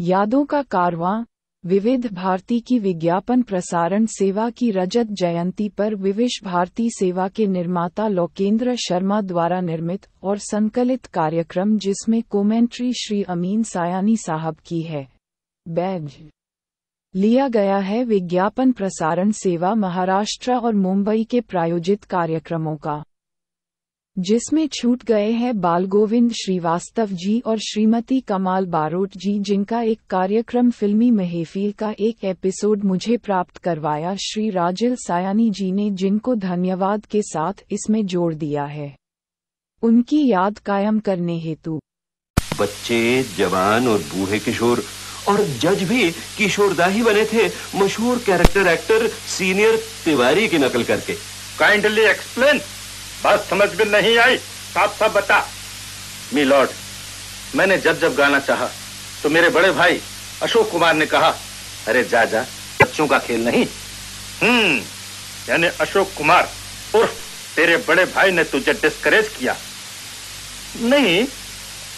यादों का कारवां, विविध भारती की विज्ञापन प्रसारण सेवा की रजत जयंती पर विविश भारती सेवा के निर्माता लोकेंद्र शर्मा द्वारा निर्मित और संकलित कार्यक्रम जिसमें कमेंट्री श्री अमीन सायानी साहब की है। बैज। लिया गया है विज्ञापन प्रसारण सेवा महाराष्ट्र और मुंबई के प्रायोजित कार्यक्रमों का। जिसमें छूट गए हैं बालगोविंद श्रीवास्तव जी और श्रीमती कमाल बारोट जी जिनका एक कार्यक्रम फिल्मी महफिल का एक एपिसोड मुझे प्राप्त करवाया। श्री राजल सायानी जी ने जिनको धन्यवाद के साथ इसमें जोड़ दिया है। उनकी याद कायम करने हेतु। बच्चे जवान और बूढ़े किशोर और जज भी किशोरदा ही बने थे मशहूर कैरेक्टर एक्टर सीनियर तिवारी की नकल करके। काइंडली एक्सप्लेन बात समझ में नहीं आई। साफ़ साफ़ बता। मी लॉर्ड मैंने जब जब गाना चाहा तो मेरे बड़े भाई अशोक कुमार ने कहा अरे जा जा बच्चों का खेल नहीं? हम्म यानी अशोक कुमार उर्फ़ तेरे बड़े भाई ने तुझे डिस्करेज किया। नहीं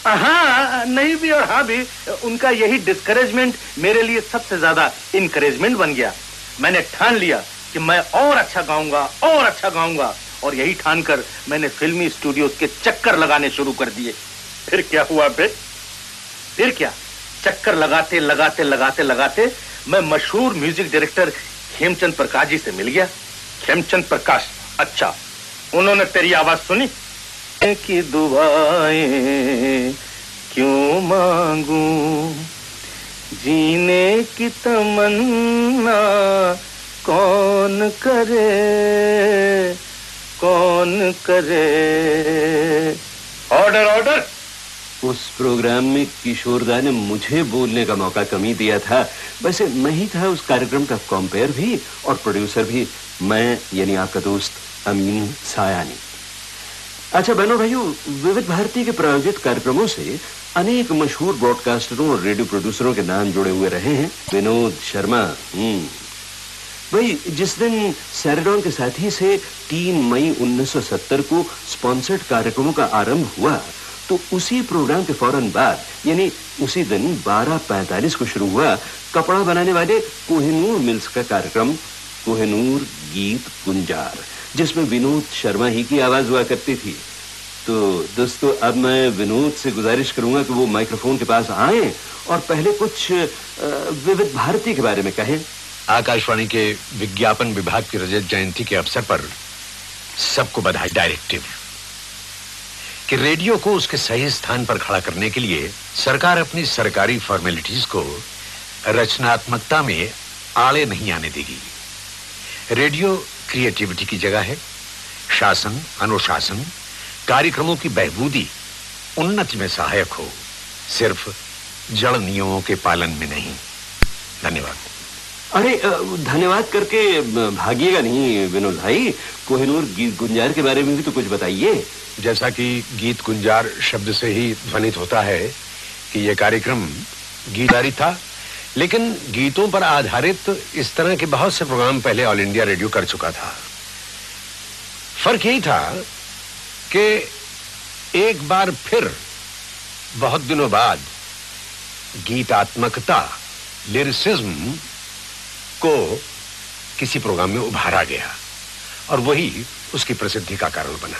हाँ नहीं भी और हाँ भी उनका यही डिस्करेजमेंट मेरे लिए सबसे ज़्यादा इनकरेजमेंट बन गया। मैंने ठान लिया कि मैं और अच्छा गाऊँगा और अच्छा गाऊँगा। और यही ठानकर मैंने फिल्मी स्टूडियोज के चक्कर लगाने शुरू कर दिए। फिर क्या हुआ बे? फिर क्या? चक्कर लगाते लगाते लगाते लगाते मैं मशहूर म्यूज़िक डायरेक्टर हेमचंद प्रकाश जी से मिल गया। हेमचंद प्रकाश अच्छा उन्होंने तेरी आवाज़ सुनी? की दुआएँ क्यों मांगू? जीने की तमन्ना कौन करे? कौन करे? ऑर्डर ऑर्डर उस प्रोग्राम में किशोरदा ने मुझे बोलने का मौका कमी दिया था। वैसे मैं ही था उस कार्यक्रम का कॉम्पेयर भी और प्रोड्यूसर भी। मैं, यानी आपका दोस्त, अमीन सायानी। अच्छा बहनों, भाइयों, विविध भारती के प्रायोजित कार्यक्रमों से अनेक मशहूर ब्रॉडकास्टरों और रेडियो प्रोड्यूसरों के नाम जुड़े हुए रहे हैं। विनोद शर्मा हम्म। भाई जिस दिन सैरेडॉन के साथी से 3 मई 1970 को स्पॉन्सर्ड कार्यक्रमों का आरंभ हुआ तो उसी प्रोग्राम के फ़ौरन बाद, यानी उसी दिन 12:45 को शुरू हुआ, कपड़ा बनाने वाले कोहिनूर मिल्स का कार्यक्रम, कोहिनूर गीत गुंजार, जिसमें विनोद शर्मा ही की आवाज़ हुआ करती थी। तो दोस्तों, अब मैं विनोद से गुजारिश करूँगा कि वो माइक्रोफोन के पास आए और पहले कुछ विविध भारती के बारे में कहें। आकाशवाणी के विज्ञापन विभाग की रजत जयंती के अवसर पर सबको बधाई, डायरेक्टिव। कि रेडियो को उसके सही स्थान पर खड़ा करने के लिए सरकार अपनी सरकारी फॉर्मेलिटीज को रचनात्मकता में आड़े नहीं आने देगी। रेडियो क्रिएटिविटी की जगह है। शासन, अनुशासन, कार्यक्रमों की बहबूदी उन्नति में सहायक हो। सिर्फ़ जड़ नियमों के पालन में नहीं। धन्यवाद। अरे धन्यवाद करके भागिएगा नहीं, विनोद भाई। कोहिनूर गीत गुंजार के बारे में भी तो कुछ बताइए। जैसा कि गीत गुंजार शब्द से ही ध्वनित होता है कि यह कार्यक्रम गीतारी था, लेकिन गीतों पर आधारित इस तरह के बहुत से प्रोग्राम पहले ऑल इंडिया रेडियो कर चुका था। फ़र्क यही था कि एक बार फिर, बहुत दिनों बाद, गीतात्मकता, लिरिसिज्म को किसी प्रोग्राम में उभारा गया और वही उसकी प्रसिद्धि का कारण बना।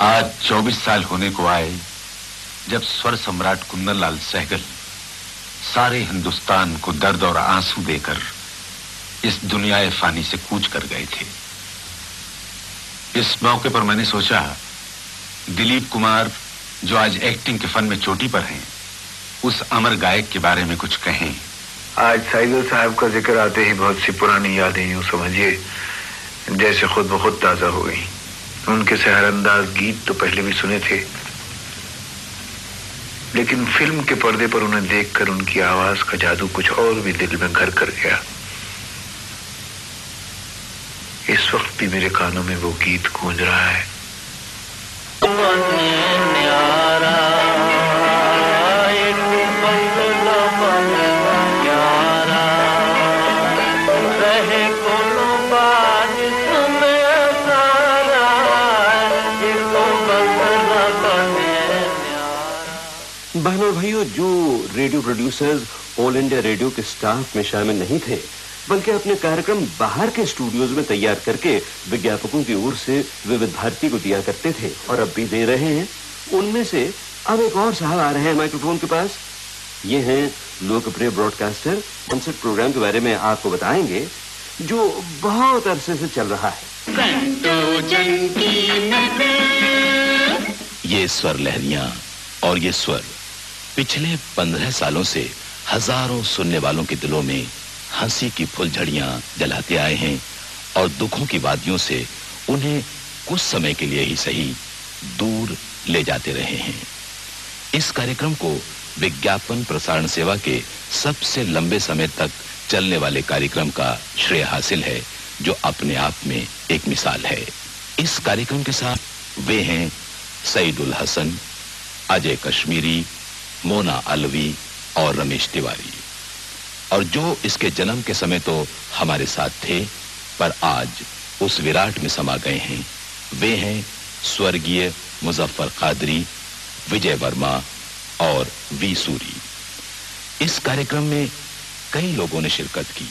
आज 24 साल होने को आए, जब स्वर सम्राट कुंदन लाल सहगल सारे हिंदुस्तान को दर्द और आँसू देकर इस दुनिया फानी से कूच कर गए थे। इस मौके पर मैंने सोचा, दिलीप कुमार, जो आज एक्टिंग के फन में चोटी पर हैं उस अमर गायक के बारे में कुछ कहें। आज साइदल साहब का ज़िक्र आते ही बहुत सी पुरानी यादें यूँ समझिए, जैसे खुद ब खुद ताज़ा हो गई। उनके सहरअंदाज गीत तो पहले भी सुने थे। लेकिन फ़िल्म के पर्दे पर उन्हें देखकर उनकी आवाज़ का जादू कुछ और भी दिल में घर कर गया। इस वक्त भी मेरे कानों में वो गीत गूंज रहा है। बहनों भाइयों जो radio producers all India radio के स्टाफ में शामिल नहीं थे बल्कि अपने कार्यक्रम बाहर के स्टूडियोज में तैयार करके विज्ञापकों की ओर से विविध भारती को दिया करते थे और अब भी दे रहे हैं उनमें से अब एक और साहब आ रहे हैं माइक्रोफोन के पास। ये हैं लोकप्रिय ब्रॉडकास्टर कॉन्सर्ट प्रोग्राम के बारे में आपको बताएँगे जो बहुत अरसे से चल रहा है। ये स्वर लहरियाँ और ये स्वर पिछले पंद्रह सालों से हज़ारों सुनने वालों के दिलों में हँसी की फुलझड़ियाँ जलाते आए हैं और दुखों की वादियों से उन्हें कुछ समय के लिए ही सही दूर ले जाते रहे हैं। इस कार्यक्रम को विज्ञापन प्रसारण सेवा के सबसे लंबे समय तक चलने वाले कार्यक्रम का श्रेय हासिल है, जो अपने आप में एक मिसाल है। इस कार्यक्रम के साथ वे हैं सईदुल हसन, अजय कश्मीरी मोना अलवी और रमेश तिवारी। और जो इसके जन्म के समय तो हमारे साथ थे, पर आज उस विराट में समा गए हैं। वे हैं स्वर्गीय मुजफ्फर कादरी, विजय वर्मा और वी सूरी। इस कार्यक्रम में कई लोगों ने शिरकत की।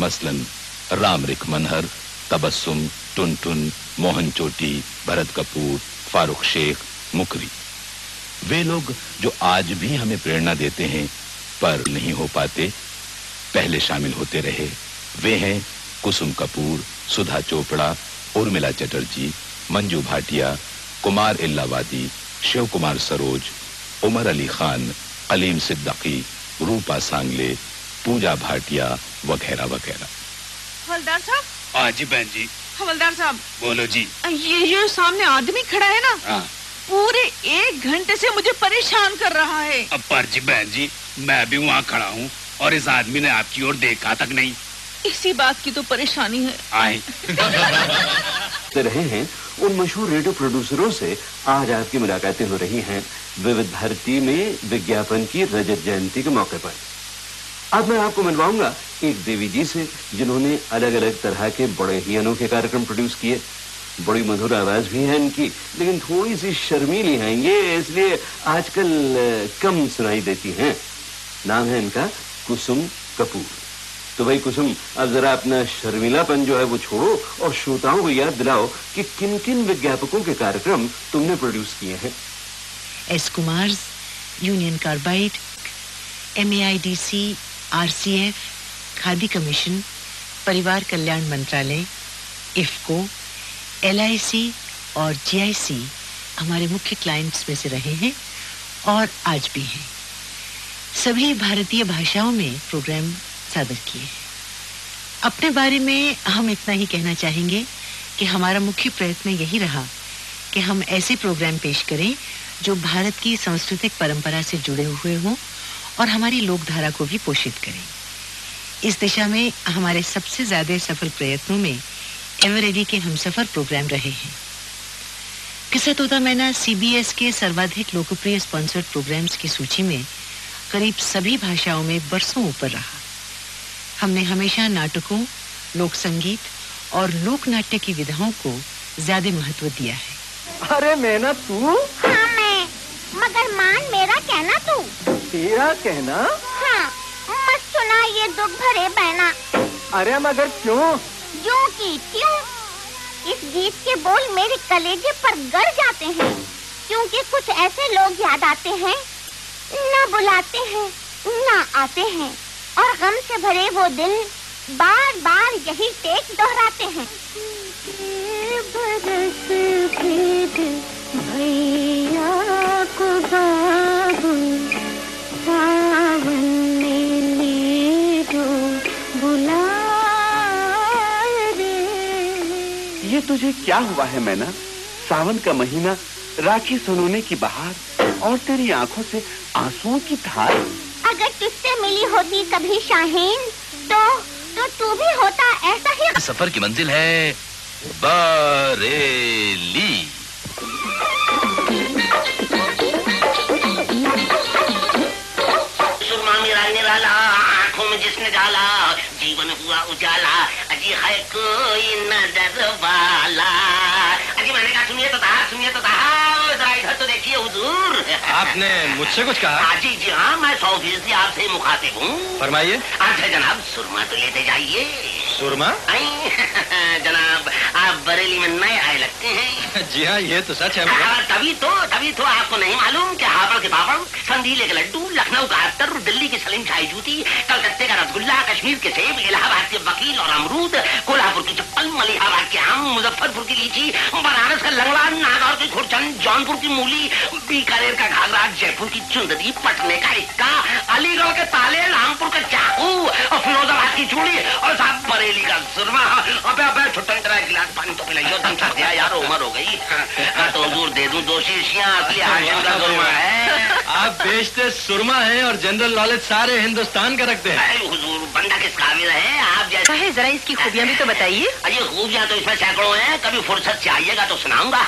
मसलन राम रिख मनहर, तबस्सुम, टुनटुन, मोहन चोटी, भरत कपूर, फारूक शेख, मुकरी। वे लोग जो आज भी हमें प्रेरणा देते हैं पर नहीं हो पाते पहले शामिल होते रहे। वे हैं कुसुम कपूर सुधा चोपड़ा उर्मिला चटर्जी मंजू भाटिया कुमार इल्लावादी शिव कुमार सरोज उमर अली खान अलीम सिद्दकी रूपा सांगले पूजा भाटिया वगैरह वगैरह। हवलदार साहब? हाँ जी बहन जी। हवलदार साहब। बोलो जी। ये ये सामने आदमी खड़ा है ना? हाँ। पूरे एक घंटे से मुझे परेशान कर रहा है। अब पर जी बहन जी मैं भी वहाँ खड़ा हूँ और इस आदमी ने आपकी ओर देखा तक नहीं। इसी बात की तो परेशानी है। आए। रहे हैं उन मशहूर रेडियो प्रोड्यूसरों से आज आपकी मुलाकातें हो रही हैं विविध भारती में विज्ञापन की रजत जयंती के मौके पर। अब मैं आपको मिलवाऊँगा एक देवी जी से जिन्होंने अलग अलग तरह के बड़े ही अनोखे कार्यक्रम प्रोड्यूस किए। बड़ी मधुर आवाज़ भी है इनकी, लेकिन थोड़ी सी शर्मीली हैं ये, इसलिए आजकल कम सुनाई देती हैं। नाम है इनका कुसुम कपूर। तो भाई कुसुम, अब जरा अपना शर्मिलापन जो है वो छोड़ो और श्रोताओं को याद दिलाओ कि किन किन विज्ञापकों के कार्यक्रम तुमने प्रोड्यूस किए हैं। S Kumar union carbide M A I D C R C F Khadi commission, परिवार कल्याण मंत्रालय, इफ्को एल आई सी और जी हमारे मुख्य क्लाइंट्स में से रहे हैं और आज भी हैं। सभी भारतीय भाषाओं में प्रोग्राम सादर किए हैं। अपने बारे में हम इतना ही कहना चाहेंगे कि हमारा मुख्य प्रयत्न यही रहा कि हम ऐसे प्रोग्राम पेश करें जो भारत की सांस्कृतिक परंपरा से जुड़े हुए हों और हमारी लोकधारा को भी पोषित करें। इस दिशा में हमारे सबसे ज़्यादा सफल प्रयत्नों में एवरेडी के हमसफर प्रोग्राम रहे हैं। किस्सा तोता मैना सीबीएस के सर्वाधिक लोकप्रिय स्पॉन्सर्ड प्रोग्राम्स की सूची में करीब सभी भाषाओं में बरसों ऊपर रहा। हमने हमेशा नाटकों लोक संगीत और लोक नाट्य की विधाओं को ज़्यादा महत्व दिया है। अरे मैना तू? हाँ मैं। मगर मान मेरा कहना तू? तेरा कहना? हाँ मत सुना ये दुख भरे बहना। अरे मगर क्यों? जो की क्यों? इस गीत के बोल मेरे कलेजे पर गड़ जाते हैं, क्योंकि कुछ ऐसे लोग याद आते हैं। न बुलाते हैं, न आते हैं, और गम से भरे वो दिल बार बार यही टेक दोहराते हैं। भैया को सावन तुझे क्या हुआ है मैना? सावन का महीना राखी सुनोने की बहार और तेरी आँखों से आंसुओं की धार अगर तुझसे मिली होती कभी शाहीन तो तो तू भी होता ऐसा ही। सफ़र की मंजिल है बरेली। सुरमा मिलाने वाला आँखों में जिसने डाला जीवन हुआ उजाला। अजी है कोई नज़र वाला। अजी मैंने कहा सुनिए तो था सुनिए तो जरा इधर तो देखिए हुजूर। आपने मुझसे कुछ कहा? जी जी हाँ मैं सौ फ़ीसदी आपसे मुखातिब हूँ। फरमाइए। अच्छा जनाब सुरमा तो लेते जाइए। सुरमा? जनाब आप बरेली में नए आए लगते हैं। जी हाँ ये तो सच है हाँ, तभी तो तभी तो आपको नहीं मालूम कि हापड़ के पापड़ संदीले के लड्डू लखनऊ का अत्तर दिल्ली की सलीम शाही जूती कलकत्ते का रसगुल्ला कश्मीर के सेब इलाहाबाद के वकील और अमरूद कोल्हापुर की चप्पल मलिहाबाद के आम मुजफ्फरपुर की लीची बनारस का लंगड़ा नागौर की खुरचन जौनपुर की मूली बीकानेर का घाघरा जयपुर की चुंदरी पटने का इक्का अलीगढ़ के ताले रामपुर का चाकू और फिरोजाबाद की चूड़ी और साहब बरेली का सुरमा। अबे अबे छुट्टन तेरा गिलास पानी तो पिलाइयो दम छट गया यार उम्र हो गई। हाँ, तो दूर दे दूँ दो शीशियाँ असली हाशिम का सुरमा है। आप बेचते सुरमा हैं और जनरल नॉलेज सारे हिंदुस्तान का रखते हैं। हुजूर बंदा किस काबिल है आप जैसे है जरा इसकी खूबियाँ भी तो बताइए। अरे खूबियाँ तो इसमें सैकड़ों हैं कभी फुर्सत से आइएगा तो सुनाऊँगा।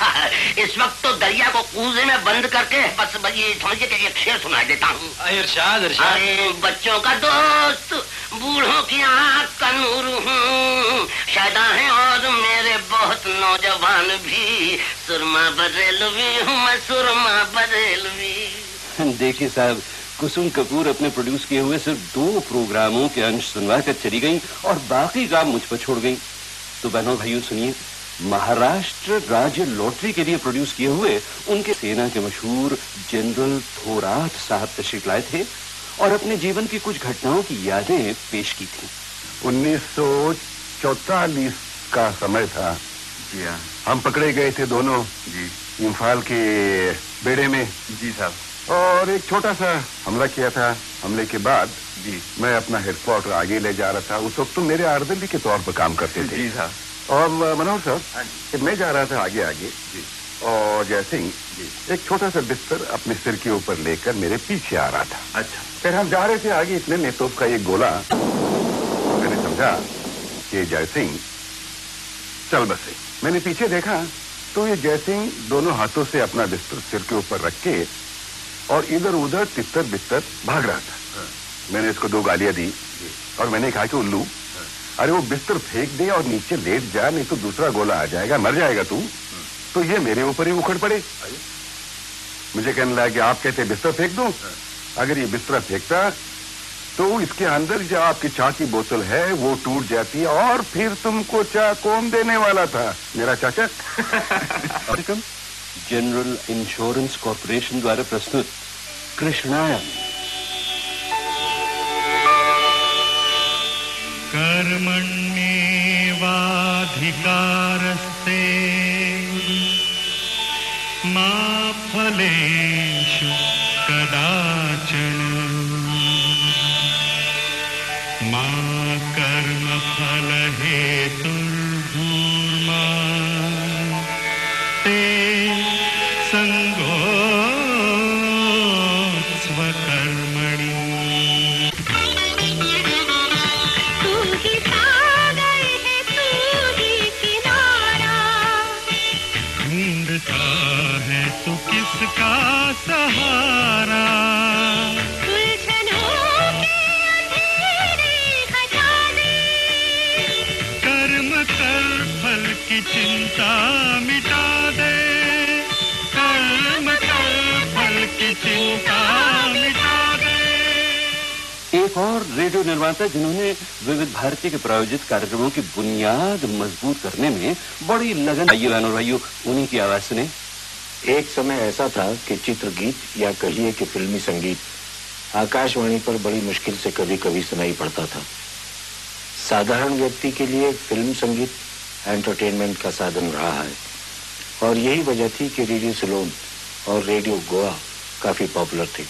इस वक्त तो दरिया को कूजे में बंद करके बस बस ये समझिए कि एक शेर सुना देता हूँ। इरशाद इरशाद। अरे बच्चों का दोस्त बूढ़ों की आँख का नूर हूँ। शायदा है और मेरे बहुत नौजवान भी। सुरमा बरेलवी हूँ मैं सुरमा बरेलवी। देखिए साहब कुसुम कपूर अपने प्रोड्यूस किए हुए सिर्फ़ दो प्रोग्रामों के अंश सुनवा कर चली गई और बाकी काम मुझ पर छोड़ गई। तो बहनों भाइयों सुनिए महाराष्ट्र राज्य लॉटरी के लिए प्रोड्यूस किए हुए उनके सेना के मशहूर जनरल थोरात साहब तशरीफ़ लाए थे और अपने जीवन की कुछ घटनाओं की यादें पेश की थी। उन्नीस का समय था। जी हाँ। हम पकड़े गए थे दोनों जी। इम्फाल के बेड़े में। जी साहब। और एक छोटा सा हमला किया था हमले के बाद जी। मैं अपना हेडक्वार्टर आगे ले जा रहा था। उस वक्त तुम मेरे आर्दली के तौर पर काम करते थे। जी साहब और मनोहर हाँ साहब मैं जा रहा था आगे आगे। जी। और जयसिंह एक छोटा सा बिस्तर अपने सिर के ऊपर लेकर मेरे पीछे आ रहा था। अच्छा। फिर हम जा रहे थे आगे इतने में तोप का एक गोला। मैंने समझा कि जयसिंह चल बसे। मैंने पीछे देखा तो ये जयसिंह दोनों हाथों से अपना बिस्तर सिर के ऊपर रख के और इधर उधर तितर बितर भाग रहा था। मैंने इसको दो गालियाँ दी और मैंने कहा कि उल्लू अरे वो बिस्तर फेंक दे और नीचे लेट जा नहीं तो दूसरा गोला आ जाएगा मर जाएगा तू। तो ये मेरे ऊपर ही उखड़ पड़े। मुझे कहने लगा कि आप कहते बिस्तर फेंक दो? अगर ये बिस्तर फेंकता तो इसके अंदर जो आपकी चाय की बोतल है वो टूट जाती है और फिर तुमको चाय कौन देने वाला था। मेरा चाचा? जनरल इंश्योरेंस कॉरपोरेशन द्वारा प्रस्तुत कृष्णायन। कर्मण्येवाधिकारस्ते मा फलेषु कदाचन। मा कर्मफलहेतुर्भूर्मा चिंता मिटा दे। कर्म कर फल की चिंता मिटा दे। एक और रेडियो निर्माता जिन्होंने विविध भारती के प्रायोजित कार्यक्रमों की बुनियाद मज़बूत करने में बड़ी लगन आइए बहनों भाइयों उन्हीं की आवाज़ सुने। एक समय ऐसा था कि चित्रगीत या कहिए कि फिल्मी संगीत आकाशवाणी पर बड़ी मुश्किल से कभी कभी सुनाई पड़ता था। साधारण व्यक्ति के लिए फ़िल्म संगीत एंटरटेनमेंट का साधन रहा है। और यही वजह थी कि रेडियो सिलोन और रेडियो गोवा काफ़ी पॉपुलर थे।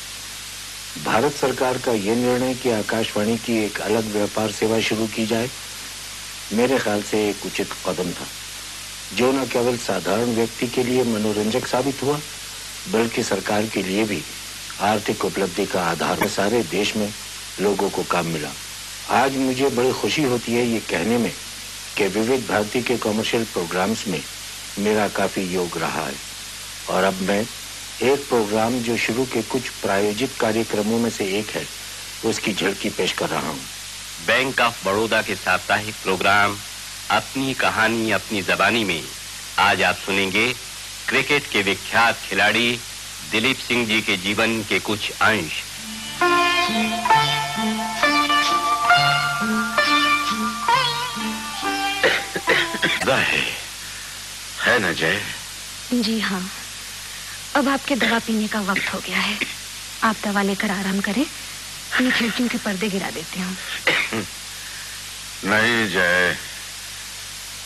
भारत सरकार का यह निर्णय कि आकाशवाणी की एक अलग व्यापार सेवा शुरू की जाए, मेरे ख्याल से एक उचित कदम था। जो न केवल साधारण व्यक्ति के लिए मनोरंजक साबित हुआ, बल्कि सरकार के लिए भी आर्थिक उपलब्धि का आधार। सारे देश में लोगों को काम मिला। आज मुझे बड़ी खुशी होती है ये कहने में कि विविध भारती के कमर्शियल प्रोग्राम्स में मेरा काफ़ी योग रहा है। और अब मैं एक प्रोग्राम जो शुरू के कुछ प्रायोजित कार्यक्रमों में से एक है, उसकी झलकी पेश कर रहा हूँ। बैंक ऑफ़ बड़ौदा के साप्ताहिक प्रोग्राम अपनी कहानी, अपनी जबानी में आज आप सुनेंगे क्रिकेट के विख्यात खिलाड़ी दिलीप सिंह जी के जीवन के कुछ अंश। है। है न जय? जी हाँ। अब आपके दवा पीने का वक्त हो गया है। आप दवा लेकर आराम करें। मैं खिड़कियों के पर्दे गिरा देती हूँ। नहीं जय।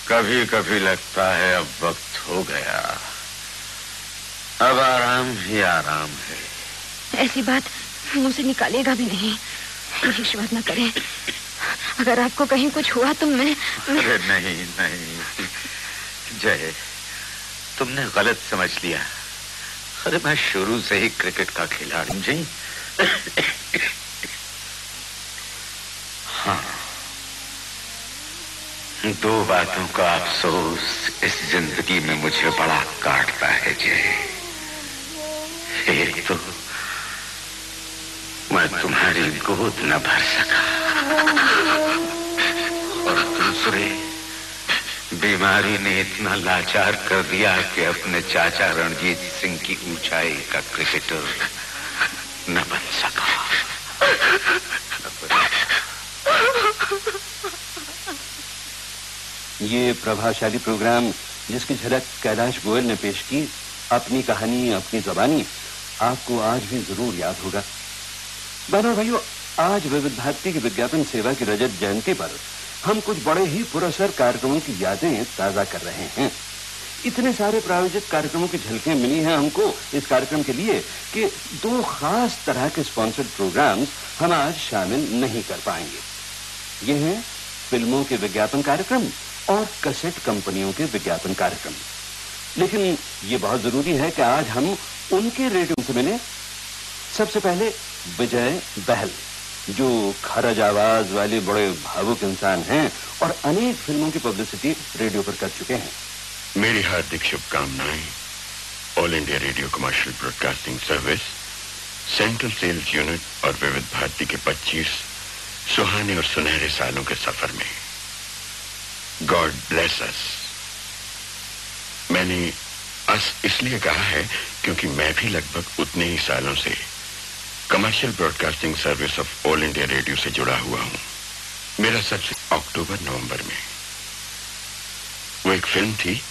कभी कभी लगता है अब वक्त हो गया। अब आराम ही आराम है। ऐसी बात मुँह से निकालेगा भी नहीं। ईश्वर न करे। अगर आपको कहीं कुछ हुआ तो मैं, मैं... अरे नहीं नहीं। जय तुमने गलत समझ लिया। अरे मैं शुरू से ही क्रिकेट का खिलाड़ी जी। हाँ। दो बातों का अफसोस इस ज़िंदगी में मुझे बड़ा काटता है जय। एक तो मैं तुम्हारी गोद न भर सका। और दूसरे, बीमारी ने इतना लाचार कर दिया कि अपने चाचा रणजीत सिंह की ऊंचाई का क्रिकेटर न बन सका। ये प्रभावशाली प्रोग्राम जिसकी झलक कैलाश गोयल ने पेश की, अपनी कहानी, अपनी जबानी, आपको आज भी ज़रूर याद होगा। बहनों, भाइयों, आज विविध भारती की विज्ञापन सेवा की रजत जयंती पर हम कुछ बड़े ही पुरस्कार कार्यक्रमों की यादें ताज़ा कर रहे हैं। इतने सारे प्रायोजित कार्यक्रमों की झलकें मिली हैं हमको इस कार्यक्रम के लिए कि दो खास तरह के स्पॉन्सर्ड प्रोग्राम्स हम आज शामिल नहीं कर पाएँगे। ये हैं फ़िल्मों के विज्ञापन कार्यक्रम और कसेट कंपनियों के विज्ञापन कार्यक्रम। लेकिन ये बहुत ज़रूरी है कि आज हम उनके रेडियो से मिले सबसे पहले विजय बहल, जो खरज आवाज़ वाले बड़े भावुक इंसान हैं और अनेक फ़िल्मों की पब्लिसिटी रेडियो पर कर चुके हैं। मेरी हार्दिक शुभकामनाएँ। All India radio commercial broadcasting service, central sales unit और विविध भारती के 25 सुहाने और सुनहरे सालों के सफ़र में। God bless us. मैंने अस इसलिए कहा है क्योंकि मैं भी लगभग उतने ही सालों से commercial broadcasting service of all India radio से जुड़ा हुआ हूँ। मेरा सबसे अक्टूबर, नवंबर में। वो एक फ़िल्म थी।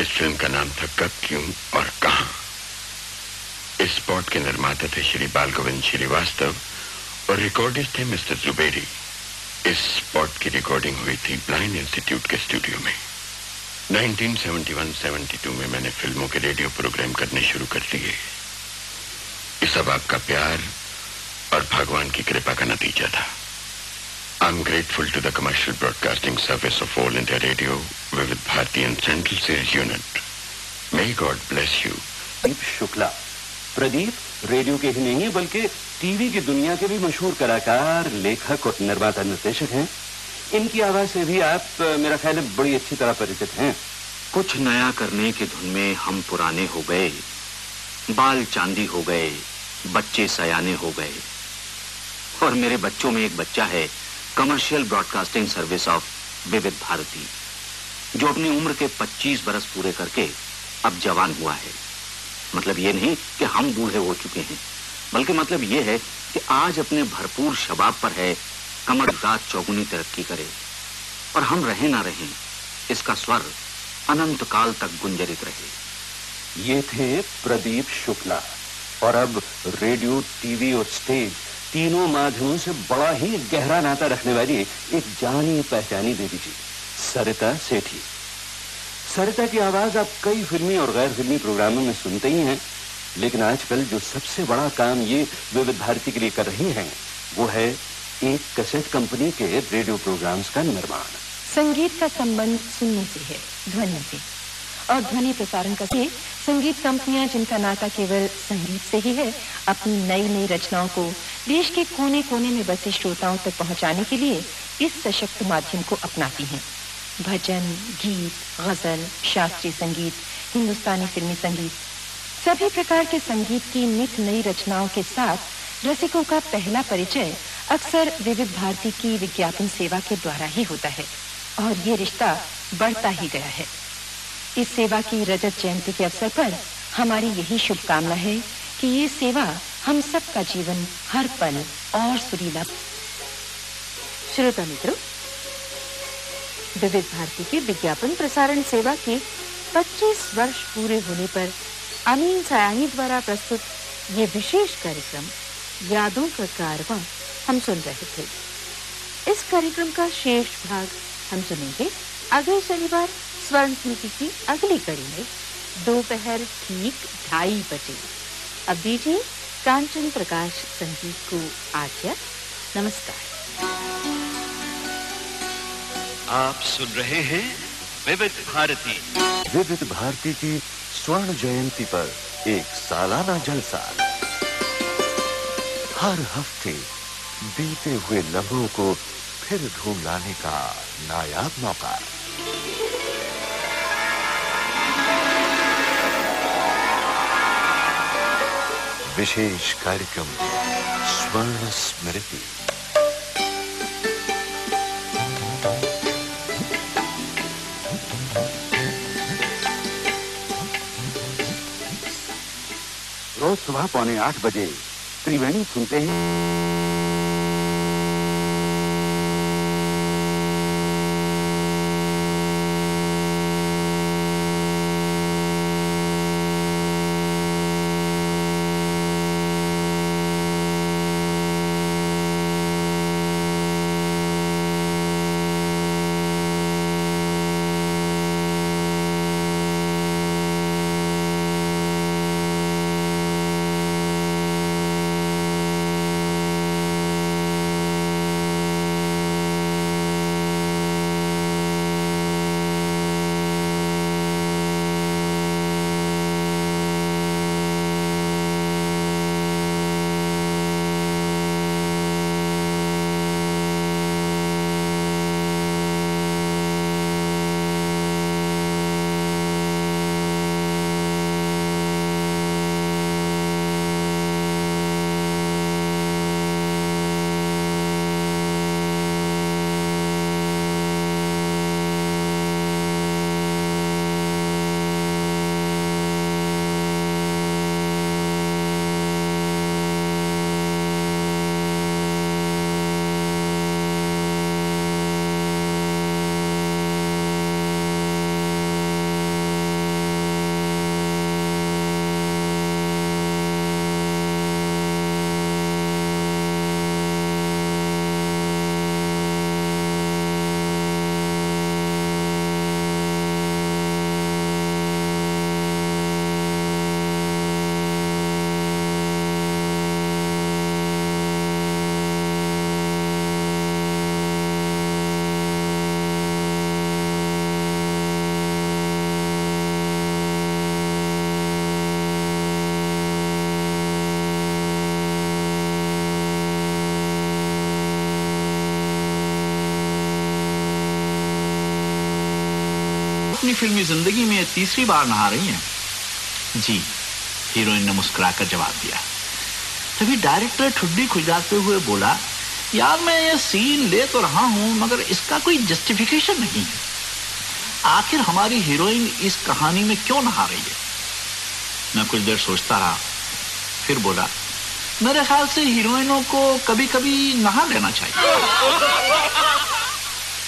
इस फ़िल्म का नाम था कब, क्यों और कहा। इस स्पॉट के निर्माता थे श्री बाल गोविंद श्रीवास्तव और रिकॉर्डिस्ट थे मिस्टर जुबेरी। इस स्पॉट की रिकॉर्डिंग हुई थी ब्लाइंड इंस्टीट्यूट के स्टूडियो में। 1971-72 में मैंने फ़िल्मों के रेडियो प्रोग्राम करने शुरू कर दिए। सब आपका प्यार और भगवान की कृपा का नतीजा था। I am grateful to the commercial broadcasting service of all India radio Vividh Bharati and central sales unit may God bless you Deep Shukla. Pradeep radio के ही नहीं बल्कि टीवी की दुनिया के भी मशहूर कलाकार लेखक और निर्माता निर्देशक हैं। इनकी आवाज़ से भी आप मेरा ख्याल है बड़ी अच्छी तरह परिचित हैं। कुछ नया करने की धुन में हम पुराने हो गए बाल चांदी हो गए बच्चे सयाने हो गए। और मेरे बच्चों में एक बच्चा है कमर्शियल ब्रॉडकास्टिंग सर्विस ऑफ़ विविध भारती जो अपनी उम्र के 25 बरस पूरे करके अब जवान हुआ है। मतलब ये नहीं कि हम बूढ़े हो चुके हैं, बल्कि मतलब ये है कि आज अपने भरपूर शबाब पर है, कमर रात चौगुनी तरक्की करे। और हम रहे ना रहे, इसका स्वर अनंत काल तक गुंजरित रहे। ये थे प्रदीप शुक्ला, और अब रेडियो, टीवी और स्टेज तीनों माध्यमों से बड़ा ही गहरा नाता रखने वाली एक जानी पहचानी देवी जी, सरिता सेठी। सरिता की आवाज़ आप कई फिल्मी और गैर फिल्मी प्रोग्रामों में सुनते ही हैं, लेकिन आजकल जो सबसे बड़ा काम ये विविध भारती के लिए कर रही हैं, वो है एक कैसेट कंपनी के रेडियो प्रोग्राम्स का निर्माण। संगीत का संबंध सुनने से है। ध्वनि से। और ध्वनि प्रसारण का से संगीत कंपनियाँ जिनका नाता केवल संगीत से ही है, अपनी नई नई रचनाओं को देश के कोने कोने में बसे श्रोताओं तक पहुँचाने के लिए इस सशक्त माध्यम को अपनाती हैं। भजन, गीत, गज़ल, शास्त्रीय संगीत, हिंदुस्तानी फिल्मी संगीत, सभी प्रकार के संगीत की नित नई रचनाओं के साथ रसिकों का पहला परिचय अक्सर विविध भारती की विज्ञापन सेवा के द्वारा ही होता है और ये रिश्ता बढ़ता ही गया है। इस सेवा की रजत जयंती के अवसर पर हमारी यही शुभकामना है कि ये सेवा हम सबका जीवन हर पल और सुरीला श्रोता मित्रों, विविध भारती के विज्ञापन प्रसारण सेवा के 25 वर्ष पूरे होने पर अमीन सयानी द्वारा प्रस्तुत ये विशेष कार्यक्रम यादों का कारवा हम सुन रहे थे। इस कार्यक्रम का शेष भाग हम सुनेंगे अगले शनिवार स्वर्ण स्मृति की अगली कड़ी में दोपहर ठीक ढाई बजे। अब दीजिए कांचन प्रकाश संगीत को आज्ञा। नमस्कार। आप सुन रहे हैं विविध भारती। विविध भारती की स्वर्ण जयंती पर एक सालाना जलसा। हर हफ़्ते बीते हुए लम्हों को फिर ढूंढ लाने का नायाब मौका। विशेष कार्यक्रम स्वर्ण स्मृति रोज सुबह पौने आठ बजे त्रिवेणी सुनते हैं। फिल्मी ज़िंदगी में तीसरी बार नहा रही हैं। जी, हीरोइन ने मुस्कुराकर जवाब दिया। तभी डायरेक्टर ठुड्डी खुजाते हुए बोला, यार, मैं ये सीन ले तो रहा हूँ, मगर इसका कोई जस्टिफिकेशन नहीं है। आखिर हमारी हीरोइन इस कहानी में क्यों नहा रही है? मैं कुछ देर सोचता रहा, फिर बोला, मेरे ख्याल से हीरोइनों को कभी कभी नहा लेना चाहिए।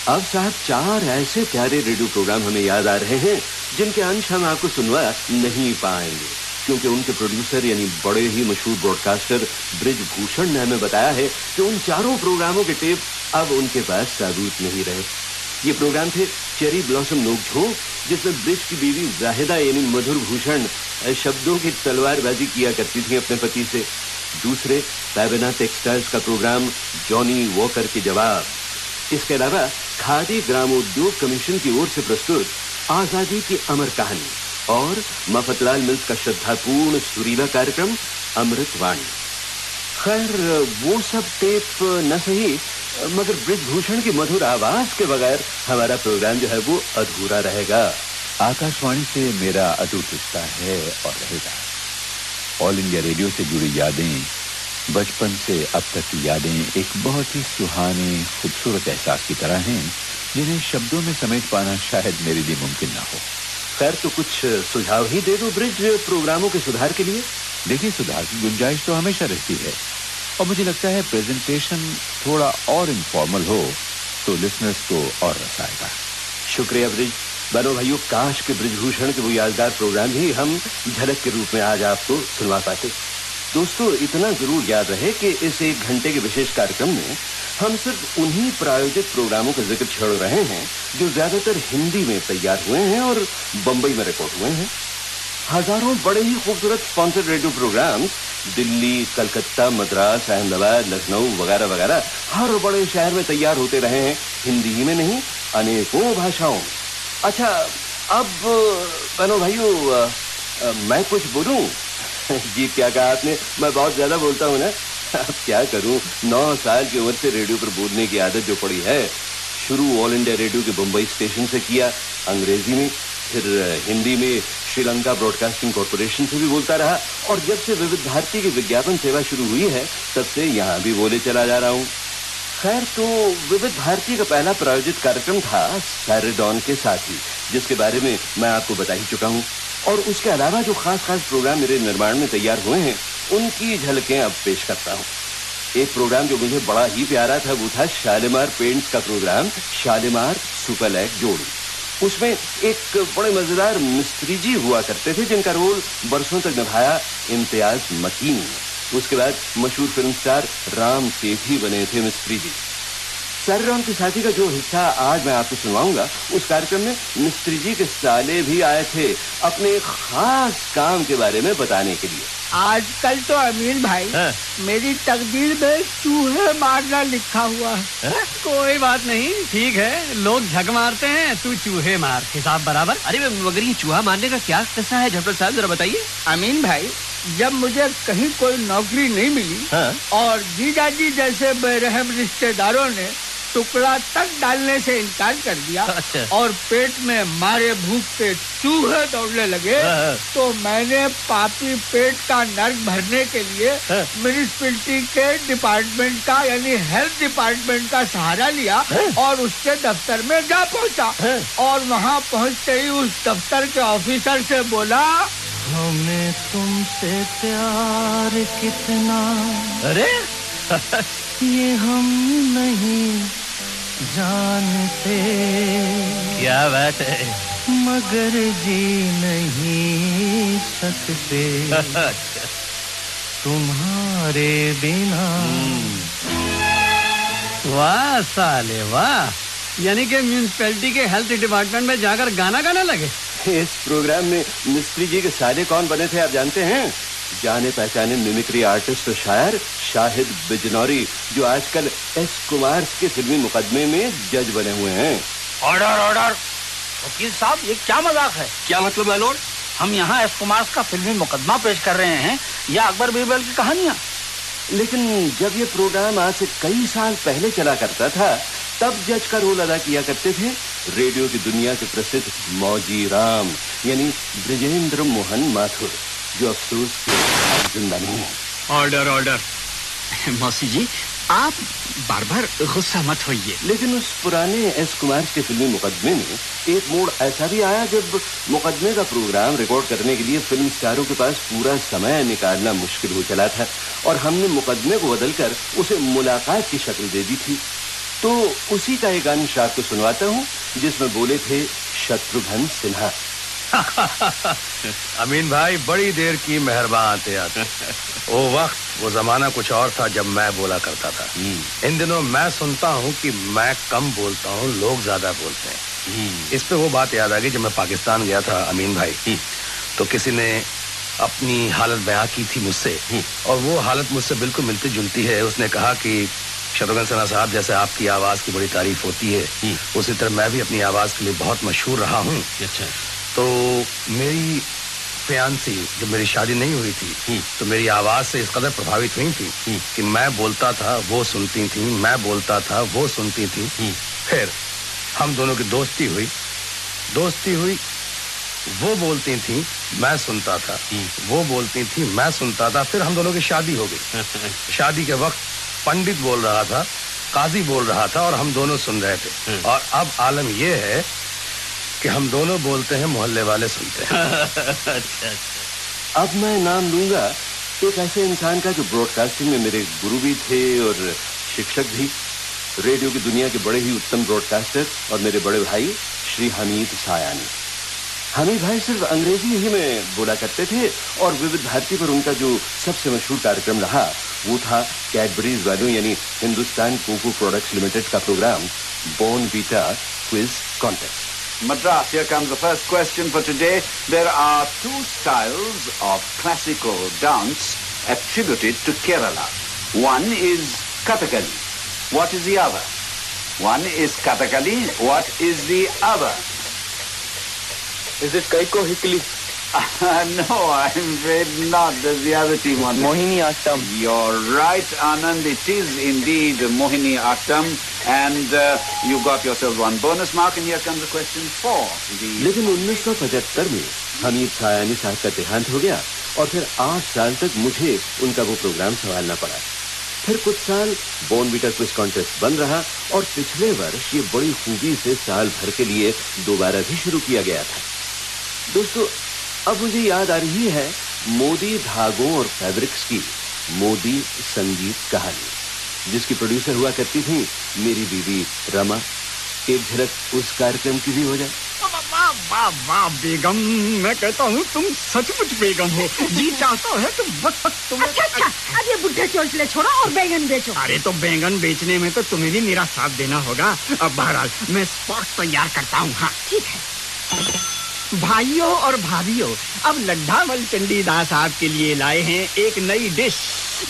अब साहब चार ऐसे प्यारे रेडियो प्रोग्राम हमें याद आ रहे हैं, जिनके अंश हम आपको सुनवा नहीं पाएँगे। क्योंकि उनके प्रोड्यूसर, यानी बड़े ही मशहूर ब्रॉडकास्टर ब्रिज भूषण ने हमें बताया है कि उन चारों प्रोग्रामों के टेप अब उनके पास साबूत नहीं रहे। ये प्रोग्राम थे चेरी ब्लॉसम नोकझोंक, जिसमें ब्रिज की बीवी जाहिदा, यानी मधुर भूषण, शब्दों की तलवारबाजी किया करती थी अपने पति से। दूसरे, पैबना टेक्सटाइल्स का प्रोग्राम जॉनी वॉकर के जवाब। इसके अलावा खादी ग्रामोद्योग कमीशन की ओर से प्रस्तुत आज़ादी की अमर कहानी और मफतलाल मिल्स का श्रद्धापूर्ण सुरीला कार्यक्रम अमृतवाणी। खैर, वो सब टेप न सही, मगर ब्रिजभूषण की मधुर आवाज़ के बगैर हमारा प्रोग्राम जो है वो अधूरा रहेगा। आकाशवाणी से मेरा अटूट रिश्ता है और रहेगा। ऑल इंडिया रेडियो से जुड़ी यादें बचपन से अब तक की यादें एक बहुत ही सुहाने खूबसूरत एहसास की तरह हैं जिन्हें शब्दों में समेट पाना शायद मेरे लिए मुमकिन ना हो। खैर तो कुछ सुझाव ही दे दो ब्रिज प्रोग्रामों के सुधार के लिए। देखिए सुधार की गुंजाइश तो हमेशा रहती है। और मुझे लगता है प्रेजेंटेशन थोड़ा और इनफॉर्मल हो तो लिसनर्स को और रस आएगा। शुक्रिया ब्रिज। बनो भाइयों काश के ब्रिजभूषण के वो यादगार प्रोग्राम ही हम झलक के रूप में आज आपको सुनवा पाते। दोस्तों, इतना ज़रूर याद रहे कि इस एक घंटे के विशेष कार्यक्रम में हम सिर्फ़ उन्हीं प्रायोजित प्रोग्रामों का ज़िक्र छेड़ रहे हैं जो ज़्यादातर हिंदी में तैयार हुए हैं और बंबई में रिकॉर्ड हुए हैं। हज़ारों बड़े ही खूबसूरत sponsored radio programme Delhi, Calcutta, Madras, Ahmedabad, Lucknow, वगैरह वगैरह, हर बड़े शहर में तैयार होते रहे हैं। हिंदी ही में नहीं, अनेकों भाषाओं अच्छा अब बनो भाइयों मैं कुछ बोलूँ? जी क्या कहा आपने? मैं बहुत ज़्यादा बोलता हूँ ना। अब क्या करूँ? नौ साल की उम्र से रेडियो पर बोलने की आदत जो पड़ी है, शुरू ऑल इंडिया रेडियो के बम्बई स्टेशन से किया, अंग्रेज़ी में, फिर हिंदी में, श्रीलंका ब्रॉडकास्टिंग कॉरपोरेशन से भी बोलता रहा, और जब से विविध भारती की विज्ञापन सेवा शुरू हुई है, तब से यहाँ भी बोले चला जा रहा हूँ। खैर तो विविध भारती का पहला प्रायोजित कार्यक्रम था सैरेडॉन के साथ ही, जिसके बारे में मैं आपको बता ही चुका हूँ। और उसके अलावा जो खास खास प्रोग्राम मेरे निर्माण में तैयार हुए हैं, उनकी झलकें अब पेश करता हूँ। एक प्रोग्राम जो मुझे बड़ा ही प्यारा था, वो था शालीमार पेंट्स का प्रोग्राम शालीमार सुपरलैक जोड़ी। उसमें एक बड़े मज़ेदार मिस्त्री जी हुआ करते थे, जिनका रोल बरसों तक निभाया इम्तियाज़ मकीन उसके बाद मशहूर फ़िल्म स्टार राम सेठी बने थे मिस्त्री जी। सारे के साथी का जो हिस्सा आज मैं आपको सुनवाऊँगा उस कार्यक्रम में मिस्त्री जी के साले भी आए थे अपने खास काम के बारे में बताने के लिए। आजकल तो अमीन भाई हाँ। मेरी तकदीर में चूहे मारना लिखा हुआ है। कोई बात नहीं ठीक है लोग झक मारते हैं तू चूहे मार हिसाब बराबर। अरे मगर ये चूहा मारने का क्या किस्सा है झटपट साहब जरा बताइए। अमीन भाई जब मुझे कहीं कोई नौकरी नहीं मिली हाँ। और जीजाजी जैसे बेरहम रिश्तेदारों ने टुकड़ा तक डालने से इनकार कर दिया अच्छा। और पेट में मारे भूख के चूहे दौड़ने लगे हाँ। तो मैंने पापी पेट का नर्क भरने के लिए हाँ। म्यूनिसपिलिटी के डिपार्टमेंट का यानी हेल्थ डिपार्टमेंट का सहारा लिया और उसके दफ्तर में जा पहुँचा और वहाँ पहुँचते ही उस दफ्तर के ऑफिसर से बोला हमें तुमसे प्यार कितना अरे ये हम नहीं जानते। क्या बात है? मगर जी नहीं सकते। तुम्हारे बिना। वाह साले वाह। यानी कि म्यूनिसपैलिटी के हेल्थ डिपार्टमेंट में जाकर गाना गाने लगे। इस प्रोग्राम में मिस्त्री जी के साले कौन बने थे आप जानते हैं? जाने पहचाने मिमिक्री आर्टिस्ट और शायर शाहिद बिजनौरी जो आजकल एस कुमार के फिल्मी मुकदमे में जज बने हुए हैं। ऑर्डर ऑर्डर वकील साहब ये क्या मज़ाक है? क्या मतलब है लॉर्ड हम यहाँ एस कुमार का फिल्मी मुकदमा पेश कर रहे हैं या अकबर बीरबल की कहानियाँ? लेकिन जब ये प्रोग्राम आज से कई साल पहले चला करता था तब जज का रोल अदा किया करते थे रेडियो की दुनिया के प्रसिद्ध मौजी राम यानी ब्रजेंद्र मोहन माथुर। जो अफसोस ज़िंदा नहीं है। ऑर्डर ऑर्डर मौसी जी आप बार बार गुस्सा मत होइए। लेकिन उस पुराने एस कुमार के फिल्मी मुकदमे में एक मोड़ ऐसा भी आया जब मुकदमे का प्रोग्राम रिकॉर्ड करने के लिए फ़िल्म स्टारों के पास पूरा समय निकालना मुश्किल हो चला था और हमने मुकदमे को बदलकर उसे मुलाकात की शक्ल दे दी थी। तो उसी का एक अंश आपको सुनवाता हूँ जिसमें बोले थे शत्रुघ्न सिन्हा। अमीन भाई बड़ी देर की मेहरबान आते आते वो वक्त वो जमाना कुछ और था जब मैं बोला करता था। इन दिनों मैं सुनता हूँ कि मैं कम बोलता हूँ लोग ज़्यादा बोलते हैं। इस पे वो बात याद आ गई जब मैं पाकिस्तान गया था अमीन भाई। तो किसी ने अपनी हालत बयां की थी मुझसे। और वो हालत मुझसे बिल्कुल मिलती जुलती है। उसने कहा कि शत्रुघ्न सिन्हा साहब जैसे आपकी आवाज़ की बड़ी तारीफ़ होती है उसी तरह मैं भी अपनी आवाज़ के लिए बहुत मशहूर रहा हूँ। अच्छा। तो मेरी फियांसी जब मेरी शादी नहीं हुई थी तो मेरी आवाज़ से इस कदर प्रभावित हुई थी कि मैं बोलता था वो सुनती थी मैं बोलता था वो सुनती थी। फिर हम दोनों की दोस्ती हुई। दोस्ती हुई वो बोलती थी मैं सुनता था। वो बोलती थी मैं सुनता था। फिर हम दोनों की शादी हो गई। शादी के वक्त पंडित बोल रहा था काजी बोल रहा था और हम दोनों सुन रहे थे। और अब आलम यह है कि हम दोनों बोलते हैं, मोहल्ले वाले सुनते हैं। अच्छा अच्छा अब मैं नाम लूँगा एक ऐसे इंसान का जो ब्रॉडकास्टिंग में मेरे गुरु भी थे और शिक्षक भी। रेडियो की दुनिया के बड़े ही उत्तम ब्रॉडकास्टर और मेरे बड़े भाई श्री हमीद सायानी। हमीद भाई सिर्फ़ अंग्रेज़ी ही में बोला करते थे और विविध भारती पर उनका जो सबसे मशहूर कार्यक्रम रहा, वो था कैडबरीज वालों यानी हिंदुस्तान कोको प्रोडक्ट्स लिमिटेड का programme Bournvita quiz contest Madras, here comes the first question for today. There are two styles of classical dance attributed to Kerala. One is Kathakali. What is the other? One is Kathakali. What is the other? Is it Kaiko Hikli? no, I'm afraid not. There's the other team on Mohini Attam. You're right, Anand. It is indeed Mohini Attam. And uh, you got one bonus mark. And here comes question four. लेकिन 1975 में हमीद सायानी साहब का देहांत हो गया और फिर आठ साल तक मुझे उनका वो प्रोग्राम संभालना पड़ा फिर कुछ साल बोन बीटा क्विज कॉन्टेस्ट बंद रहा और पिछले वर्ष ये बड़ी खूबी से साल भर के लिए दोबारा भी शुरू किया गया था दोस्तों अब मुझे याद आ रही है मोदी धागों और फैब्रिक्स की मोदी संगीत कहानी जिसकी प्रोड्यूसर हुआ करती थी मेरी बीवी रमा। एक झलक उस कार्यक्रम की भी हो जाए। वाह बेगम मैं कहता हूँ तुम सचमुच बेगम हो। जी चाहता है तो बस बस तुम्हें अच्छा अच्छा अब ये बुढ़े चोचले छोड़ो और बैंगन बेचो। अरे तो बैंगन बेचने में तो तुम्हें भी मेरा साथ देना होगा। अब बहरहाल मैं स्पॉट तैयार करता हूँ हाँ। ठीक है। भाइयों और भाभियों अब लड्ढामल चंडीदास आपके लिए लाए हैं एक नई डिश।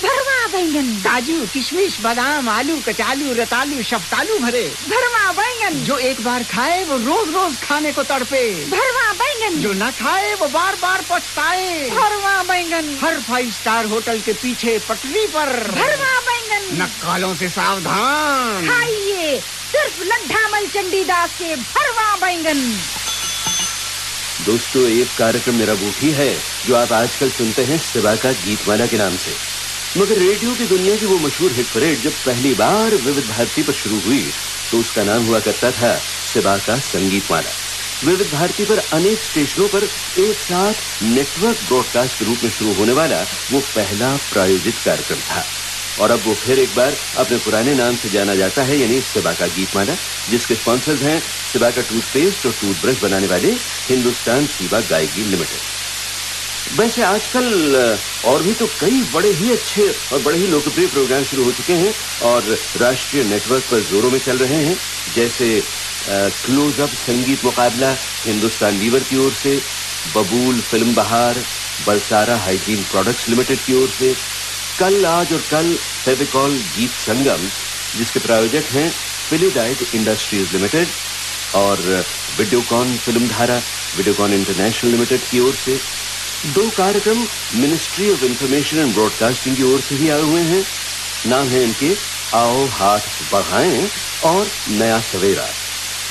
भरवा बैंगन। काजू किशमिश बादाम आलू कचालू रतालू शफ्तालू भरे। भरवा बैंगन। जो एक बार खाए वो रोज रोज खाने को तड़पे। भरवा बैंगन। जो ना खाए वो बार बार पछताए। भरवा बैंगन। हर फाइव स्टार होटल के पीछे पटरी पर। भरवा बैंगन। नक्कालों से सावधान। खाइए सिर्फ़ लड्ढा लड्ढामल चंडीदास के भरवा बैंगन। दोस्तों, एक कार्यक्रम मेरा वो भी है, जो आप आजकल सुनते हैं सिवा का गीतमाला के नाम से। मगर रेडियो की दुनिया की वो मशहूर हिट परेड जब पहली बार विविध भारती पर शुरू हुई तो उसका नाम हुआ करता था सिवा का संगीतमाला विविध भारती पर अनेक स्टेशनों पर एक साथ नेटवर्क ब्रॉडकास्ट के रूप में शुरू होने वाला वो पहला प्रायोजित कार्यक्रम था। और अब वो फिर एक बार अपने पुराने नाम से जाना जाता है, यानी सिबा का गीतमाला जिसके स्पॉन्सर्स हैं सिबा का टूथपेस्ट और टूथब्रश बनाने वाले हिंदुस्तान सीबा गायगी लिमिटेड वैसे आजकल और भी तो कई बड़े ही अच्छे और बड़े ही लोकप्रिय प्रोग्राम शुरू हो चुके हैं और राष्ट्रीय नेटवर्क पर जोरों में चल रहे हैं, जैसे क्लोज अप संगीत मुकाबला हिंदुस्तान लीवर की ओर से बबूल फ़िल्म बहार बलसारा हाइजीन प्रोडक्ट्स लिमिटेड की ओर से कल, आज और कल फेविकॉल गीत संगम, जिसके प्रायोजक हैं फिलीडाइट इंडस्ट्रीज़ लिमिटेड और वीडियोकॉन फ़िल्म धारा वीडियोकॉन इंटरनेशनल लिमिटेड की ओर से। दो कार्यक्रम ministry of information and broadcasting की ओर से भी आए हुए हैं। नाम है इनके आओ हाथ बढ़ाएँ और नया सवेरा।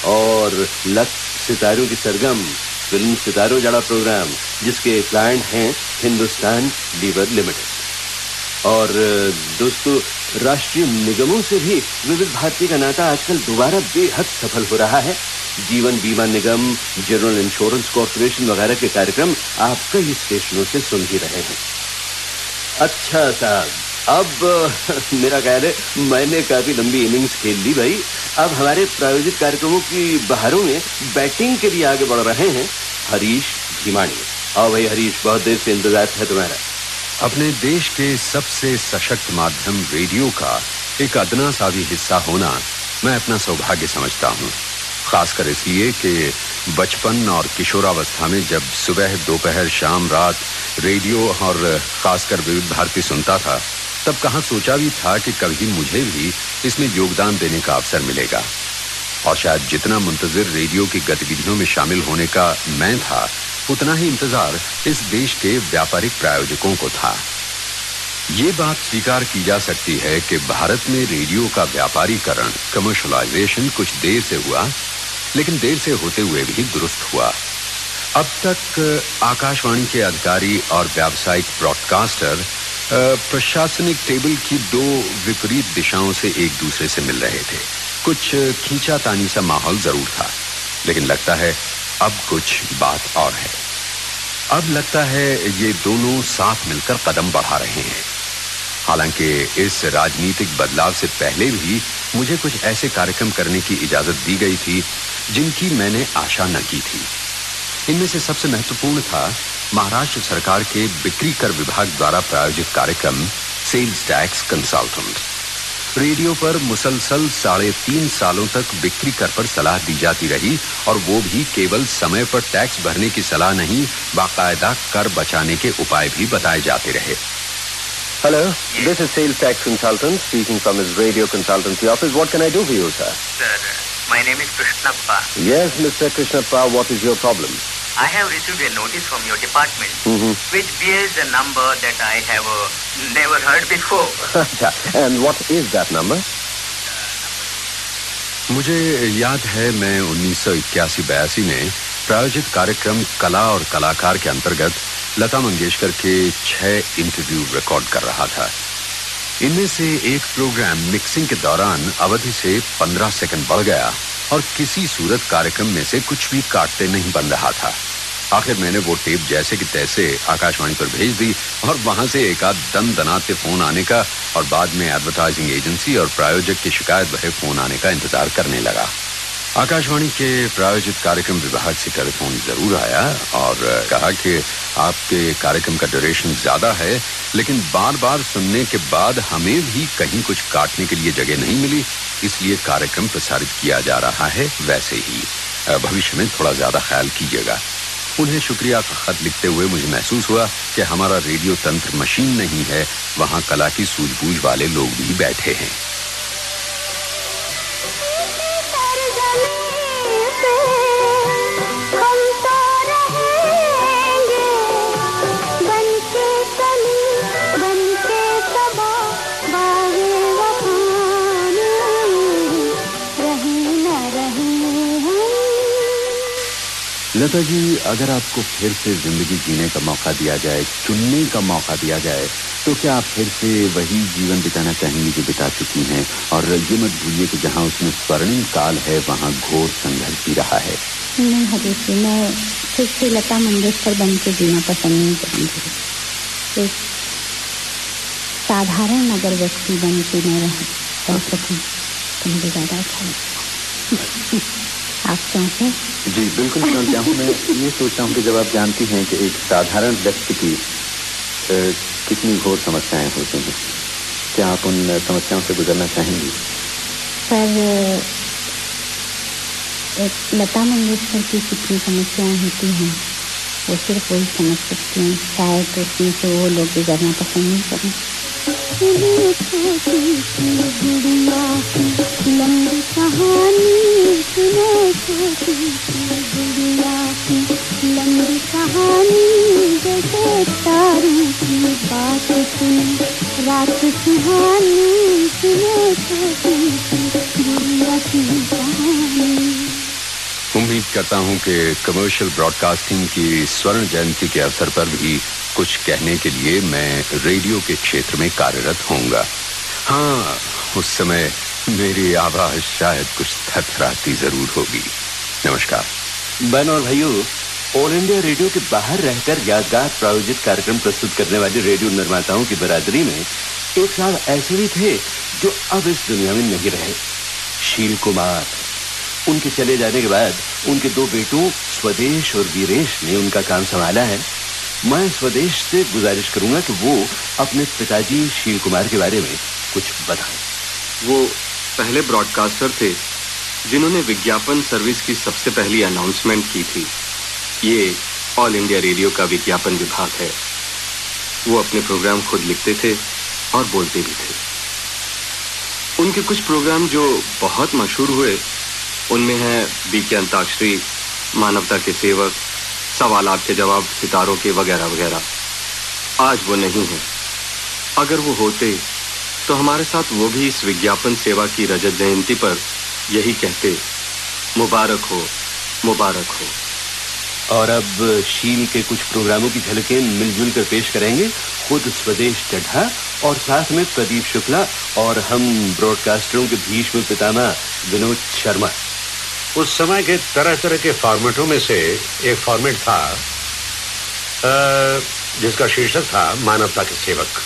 और लक सितारों की सरगम, फ़िल्म सितारों जड़ा प्रोग्राम, जिसके क्लाइंट हैं हिंदुस्तान लीवर लिमिटेड और दोस्तों, राष्ट्रीय निगमों से भी विविध भारती का नाता आजकल दोबारा बेहद सफल हो रहा है। जीवन बीमा निगम, जनरल इंश्योरेंस कॉरपोरेशन वगैरह के कार्यक्रम आप कई स्टेशनों से सुन ही रहे हैं। अच्छा साहब, अब, मेरा ख्याल है मैंने काफ़ी लंबी इनिंग्स खेल ली भाई। अब हमारे प्रायोजित कार्यक्रमों की बहारों में बैटिंग के लिए आगे बढ़ रहे हैं हरीश भीमाणी आओ भाई हरीश, बहुत देर से इंतज़ार था तुम्हारा। अपने देश के सबसे सशक्त माध्यम रेडियो का एक अदना सा भी हिस्सा होना मैं अपना सौभाग्य समझता हूँ। खासकर इसलिए कि बचपन और किशोरावस्था में जब सुबह, दोपहर, शाम, रात रेडियो और खासकर विविध भारती सुनता था, तब कहाँ सोचा भी था कि कभी मुझे भी इसमें योगदान देने का अवसर मिलेगा। और शायद जितना मुंतजर रेडियो की गतिविधियों में शामिल होने का मैं था उतना ही इंतज़ार इस देश के व्यापारिक प्रायोजकों को था। ये बात स्वीकार की जा सकती है कि भारत में रेडियो का व्यापारीकरण कमर्शलाइजेशन कुछ देर से हुआ, लेकिन देर से होते हुए भी दुरुस्त हुआ। अब तक आकाशवाणी के अधिकारी और व्यावसायिक ब्रॉडकास्टर प्रशासनिक टेबल की दो विपरीत दिशाओं से एक दूसरे से मिल रहे थे। कुछ खींचातानी सा माहौल ज़रूर था, लेकिन लगता है अब कुछ बात और है। अब लगता है ये दोनों साथ मिलकर कदम बढ़ा रहे हैं। हालाँकि इस राजनीतिक बदलाव से पहले भी मुझे कुछ ऐसे कार्यक्रम करने की इजाज़त दी गई थी, जिनकी मैंने आशा न की थी। इनमें से सबसे महत्वपूर्ण था महाराष्ट्र सरकार के बिक्री कर विभाग द्वारा प्रायोजित कार्यक्रम, सेल्स टैक्स कंसल्टेंट। रेडियो पर मुसलसल साढ़े तीन सालों तक बिक्री कर पर सलाह दी जाती रही और वो भी केवल समय पर टैक्स भरने की सलाह नहीं बाकायदा कर बचाने के उपाय भी बताए जाते रहे। Hello this is sales tax consultant speaking from his radio consultancy office what can I do for you sir sir my name is Krishnappa yes mister Krishnappa what is your problem I have received a notice from your department Mm-hmm. which bears a number that I have uh, never heard before. अच्छा, and what is that number? मुझे याद है मैं उन्नीस सौ इक्यासी बयासी में प्रायोजित कार्यक्रम कला और कलाकार के अंतर्गत लता मंगेशकर के छह इंटरव्यू रिकॉर्ड कर रहा था इनमें से एक प्रोग्राम मिक्सिंग के दौरान अवधि से 15 सेकंड बढ़ गया और किसी सूरत कार्यक्रम में से कुछ भी काटते नहीं बन रहा था। आखिर मैंने वो टेप जैसे कि तैसे आकाशवाणी पर भेज दी और वहाँ से एक आध दम दनाते फ़ोन आने का और बाद में एडवर्टाइजिंग एजेंसी और प्रायोजक की शिकायत भरे फ़ोन आने का इंतज़ार करने लगा। आकाशवाणी के प्रायोजित कार्यक्रम विभाग से टेलीफोन ज़रूर आया और कहा कि आपके कार्यक्रम का ड्यूरेशन ज़्यादा है, लेकिन बार बार सुनने के बाद हमें भी कहीं कुछ काटने के लिए जगह नहीं मिली, इसलिए कार्यक्रम प्रसारित किया जा रहा है वैसे ही। भविष्य में थोड़ा ज़्यादा ख्याल कीजिएगा। उन्हें शुक्रिया का खत लिखते हुए मुझे महसूस हुआ कि हमारा रेडियो तंत्र मशीन नहीं है, वहाँ कला की सूझबूझ वाले लोग भी बैठे हैं। हम लता जी अगर आपको फिर से ज़िंदगी जीने का मौका दिया जाए चुनने का मौका दिया जाए तो क्या आप फिर से वही जीवन बिताना चाहेंगी जो बिता चुकी हैं? और ये मत भूलिए कि जहाँ उसमें स्वर्णिम काल है वहाँ घोर संघर्ष भी रहा है। नहीं हजूर जी मैं फिर से लता मंगेशकर बन के जीना पसंद नहीं करूँगी। एक साधारण अगर व्यक्ति बन के मैं रह सकूँ तो मुझे ज़्यादा अच्छा लगेगा आप हैं? जी बिल्कुल समझता हूँ। मैं ये सोचता हूँ कि जब आप जानती हैं कि एक साधारण व्यक्ति की अ, कितनी घोर समस्याएँ होती हैं क्या आप उन समस्याओं से गुजरना चाहेंगी? पर एक लता मंगेशकर की कितनी समस्याएँ होती हैं वो सिर्फ़ वही समझ सकती हैं। शायद उसमें से वो लोग गुजरना पसंद नहीं करें। गुड़िया की लंबी कहानी सुनो छोटी सी गुड़िया की लंबी कहानी जैसे तारों सुनी रात सुहानी सुनो छोटी गुड़िया की उम्मीद करता हूँ कि कमर्शियल ब्रॉडकास्टिंग की स्वर्ण जयंती के अवसर पर भी कुछ कहने के लिए मैं रेडियो के क्षेत्र में कार्यरत होऊँगा। हाँ उस समय मेरी आवाज़ शायद कुछ थरथराती ज़रूर होगी। नमस्कार। बन और भाइयों ऑल इंडिया रेडियो के बाहर रहकर यादगार प्रायोजित कार्यक्रम प्रस्तुत करने वाले रेडियो निर्माताओं की बरादरी में एक साल ऐसे भी थे जो अब इस दुनिया में नहीं रहे। शील कुमार उनके चले जाने के बाद उनके दो बेटों, स्वदेश और वीरेश ने उनका काम संभाला है। मैं स्वदेश से गुजारिश करूँगा कि वो अपने पिताजी शील कुमार के बारे में कुछ बताएँ। वो पहले ब्रॉडकास्टर थे, जिन्होंने विज्ञापन सर्विस की सबसे पहली अनाउंसमेंट की थी। ये ऑल इंडिया रेडियो का विज्ञापन विभाग है। वो अपने प्रोग्राम खुद लिखते थे और बोलते भी थे। उनके कुछ प्रोग्राम जो बहुत मशहूर हुए उनमें है बी के अंताक्षरी, मानवता के सेवक, सवाल के जवाब, सितारों के वगैरह वगैरह। आज वो नहीं है। अगर वो होते तो हमारे साथ वो भी इस विज्ञापन सेवा की रजत जयंती पर यही कहते, मुबारक हो मुबारक हो। और अब शील के कुछ प्रोग्रामों की झलकें मिलजुल कर पेश करेंगे खुद स्वदेश चड्ढा और साथ में प्रदीप शुक्ला और हम ब्रॉडकास्टरों के भीष्म पितामह विनोद शर्मा। उस समय के तरह तरह के फॉर्मेटों में से एक फॉर्मेट था जिसका शीर्षक था मानवता के सेवक।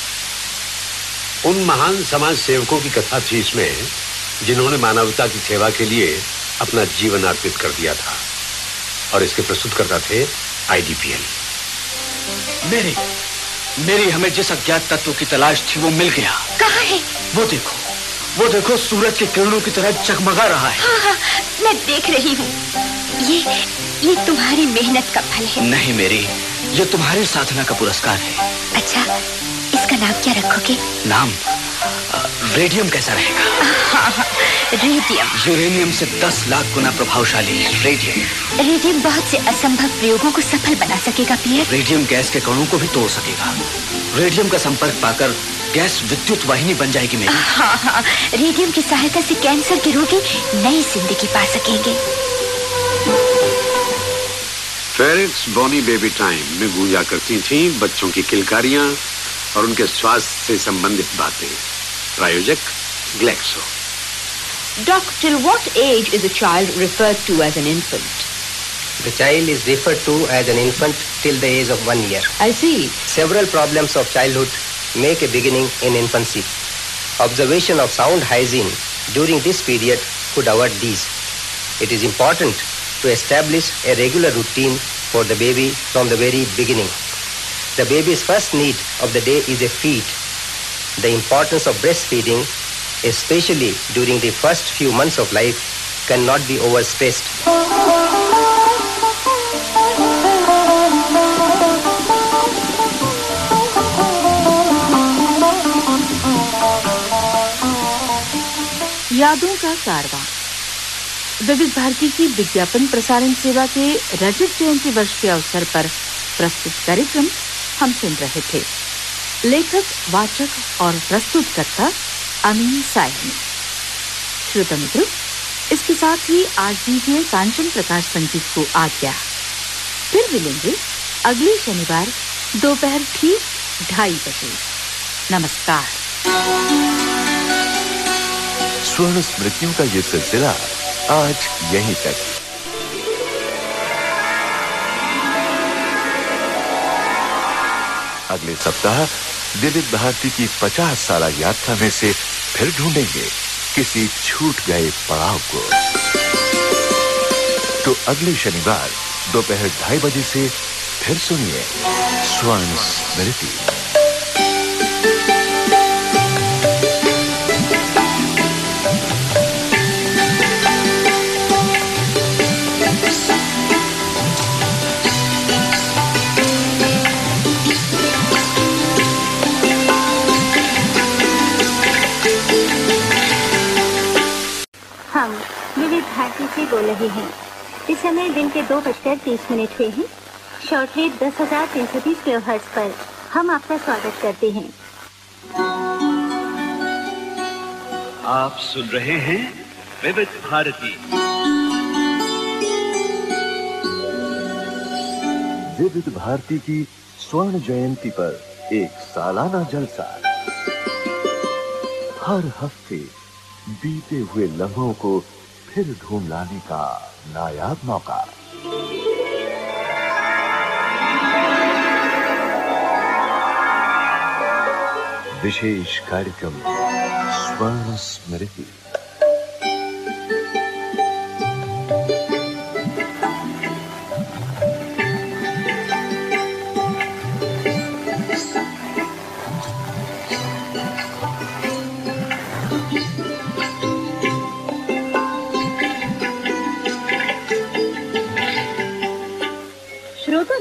उन महान समाज सेवकों की कथा थी इसमें जिन्होंने मानवता की सेवा के लिए अपना जीवन अर्पित कर दिया था और इसके प्रस्तुतकर्ता थे आईडीपीएल। मेरी मेरी हमें जिस अज्ञात तत्व की तलाश थी वो मिल गया। कहाँ है? वो देखो। वो देखो सूरज के किरणों की तरह जगमगा रहा है। हाँ हाँ मैं देख रही हूँ। ये ये तुम्हारी मेहनत का फल है। नहीं मेरी ये तुम्हारी साधना का पुरस्कार है। अच्छा इसका नाम क्या रखोगे? नाम रेडियम कैसा रहेगा? हाँ हाँ रेडियम। यूरेनियम से दस लाख गुना प्रभावशाली रेडियम। रेडियम बहुत से असंभव प्रयोगों को सफल बना सकेगा पियर रेडियम गैस के कणों को भी तोड़ सकेगा। रेडियम का संपर्क पाकर गैस विद्युत वाहिनी बन जाएगी मेरी। हाँ हाँ रेडियम की सहायता से कैंसर के रोगी नई ज़िंदगी पा सकेंगे। फेरिट्स बॉनी बेबी टाइम में गूंजा करती थीं बच्चों की किलकारियाँ और उनके स्वास्थ्य से संबंधित बातें। प्रायोजक Glaxo Doc, till what age is a child referred to as an infant? The child is referred to as an infant till the age of one year. I see. Several problems of childhood make a beginning in infancy. Observation of sound hygiene during this period could avoid these. It is important to establish a regular routine for the baby from the very beginning. The baby's first need of the day is a feed. The importance of breastfeeding, especially during the first few months of life, cannot be overstressed. यादों का कारवा। विविध भारती की विज्ञापन प्रसारण सेवा के रजत जयंती वर्ष के अवसर पर प्रस्तुत कार्यक्रम हम सुन रहे थे। लेखक, वाचक और प्रस्तुतकर्ता अमीन सायनी। श्रोता मित्रों, इसके साथ ही आज दीजिए कांचन प्रकाश संगीत को आज्ञा। फिर मिलेंगे अगले शनिवार दोपहर ठीक ढाई बजे। नमस्कार। स्वर्ण स्मृतियों का ये सिलसिला आज यहीं तक। अगले सप्ताह दिलीप भारती की 50 साल यात्रा में से फिर ढूंढेंगे किसी छूट गए पड़ाव को। तो अगले शनिवार दोपहर ढाई बजे से फिर सुनिए स्वर्ण स्मृति। भारती से बोल रहे हैं। इस समय दिन के दो बजकर तीस मिनट हुए हैं। शॉर्ट रेट दस हज़ार तीन सौ बीस किलो हर्ट्ज पर हम आपका स्वागत करते हैं। आप सुन रहे हैं विविध भारती। विविध भारती की स्वर्ण जयंती पर एक सालाना जलसा। हर हफ़्ते बीते हुए लम्हों को फिर ढूंढ लाने का नायाब मौका। विशेष कार्यक्रम स्वर्ण स्मृति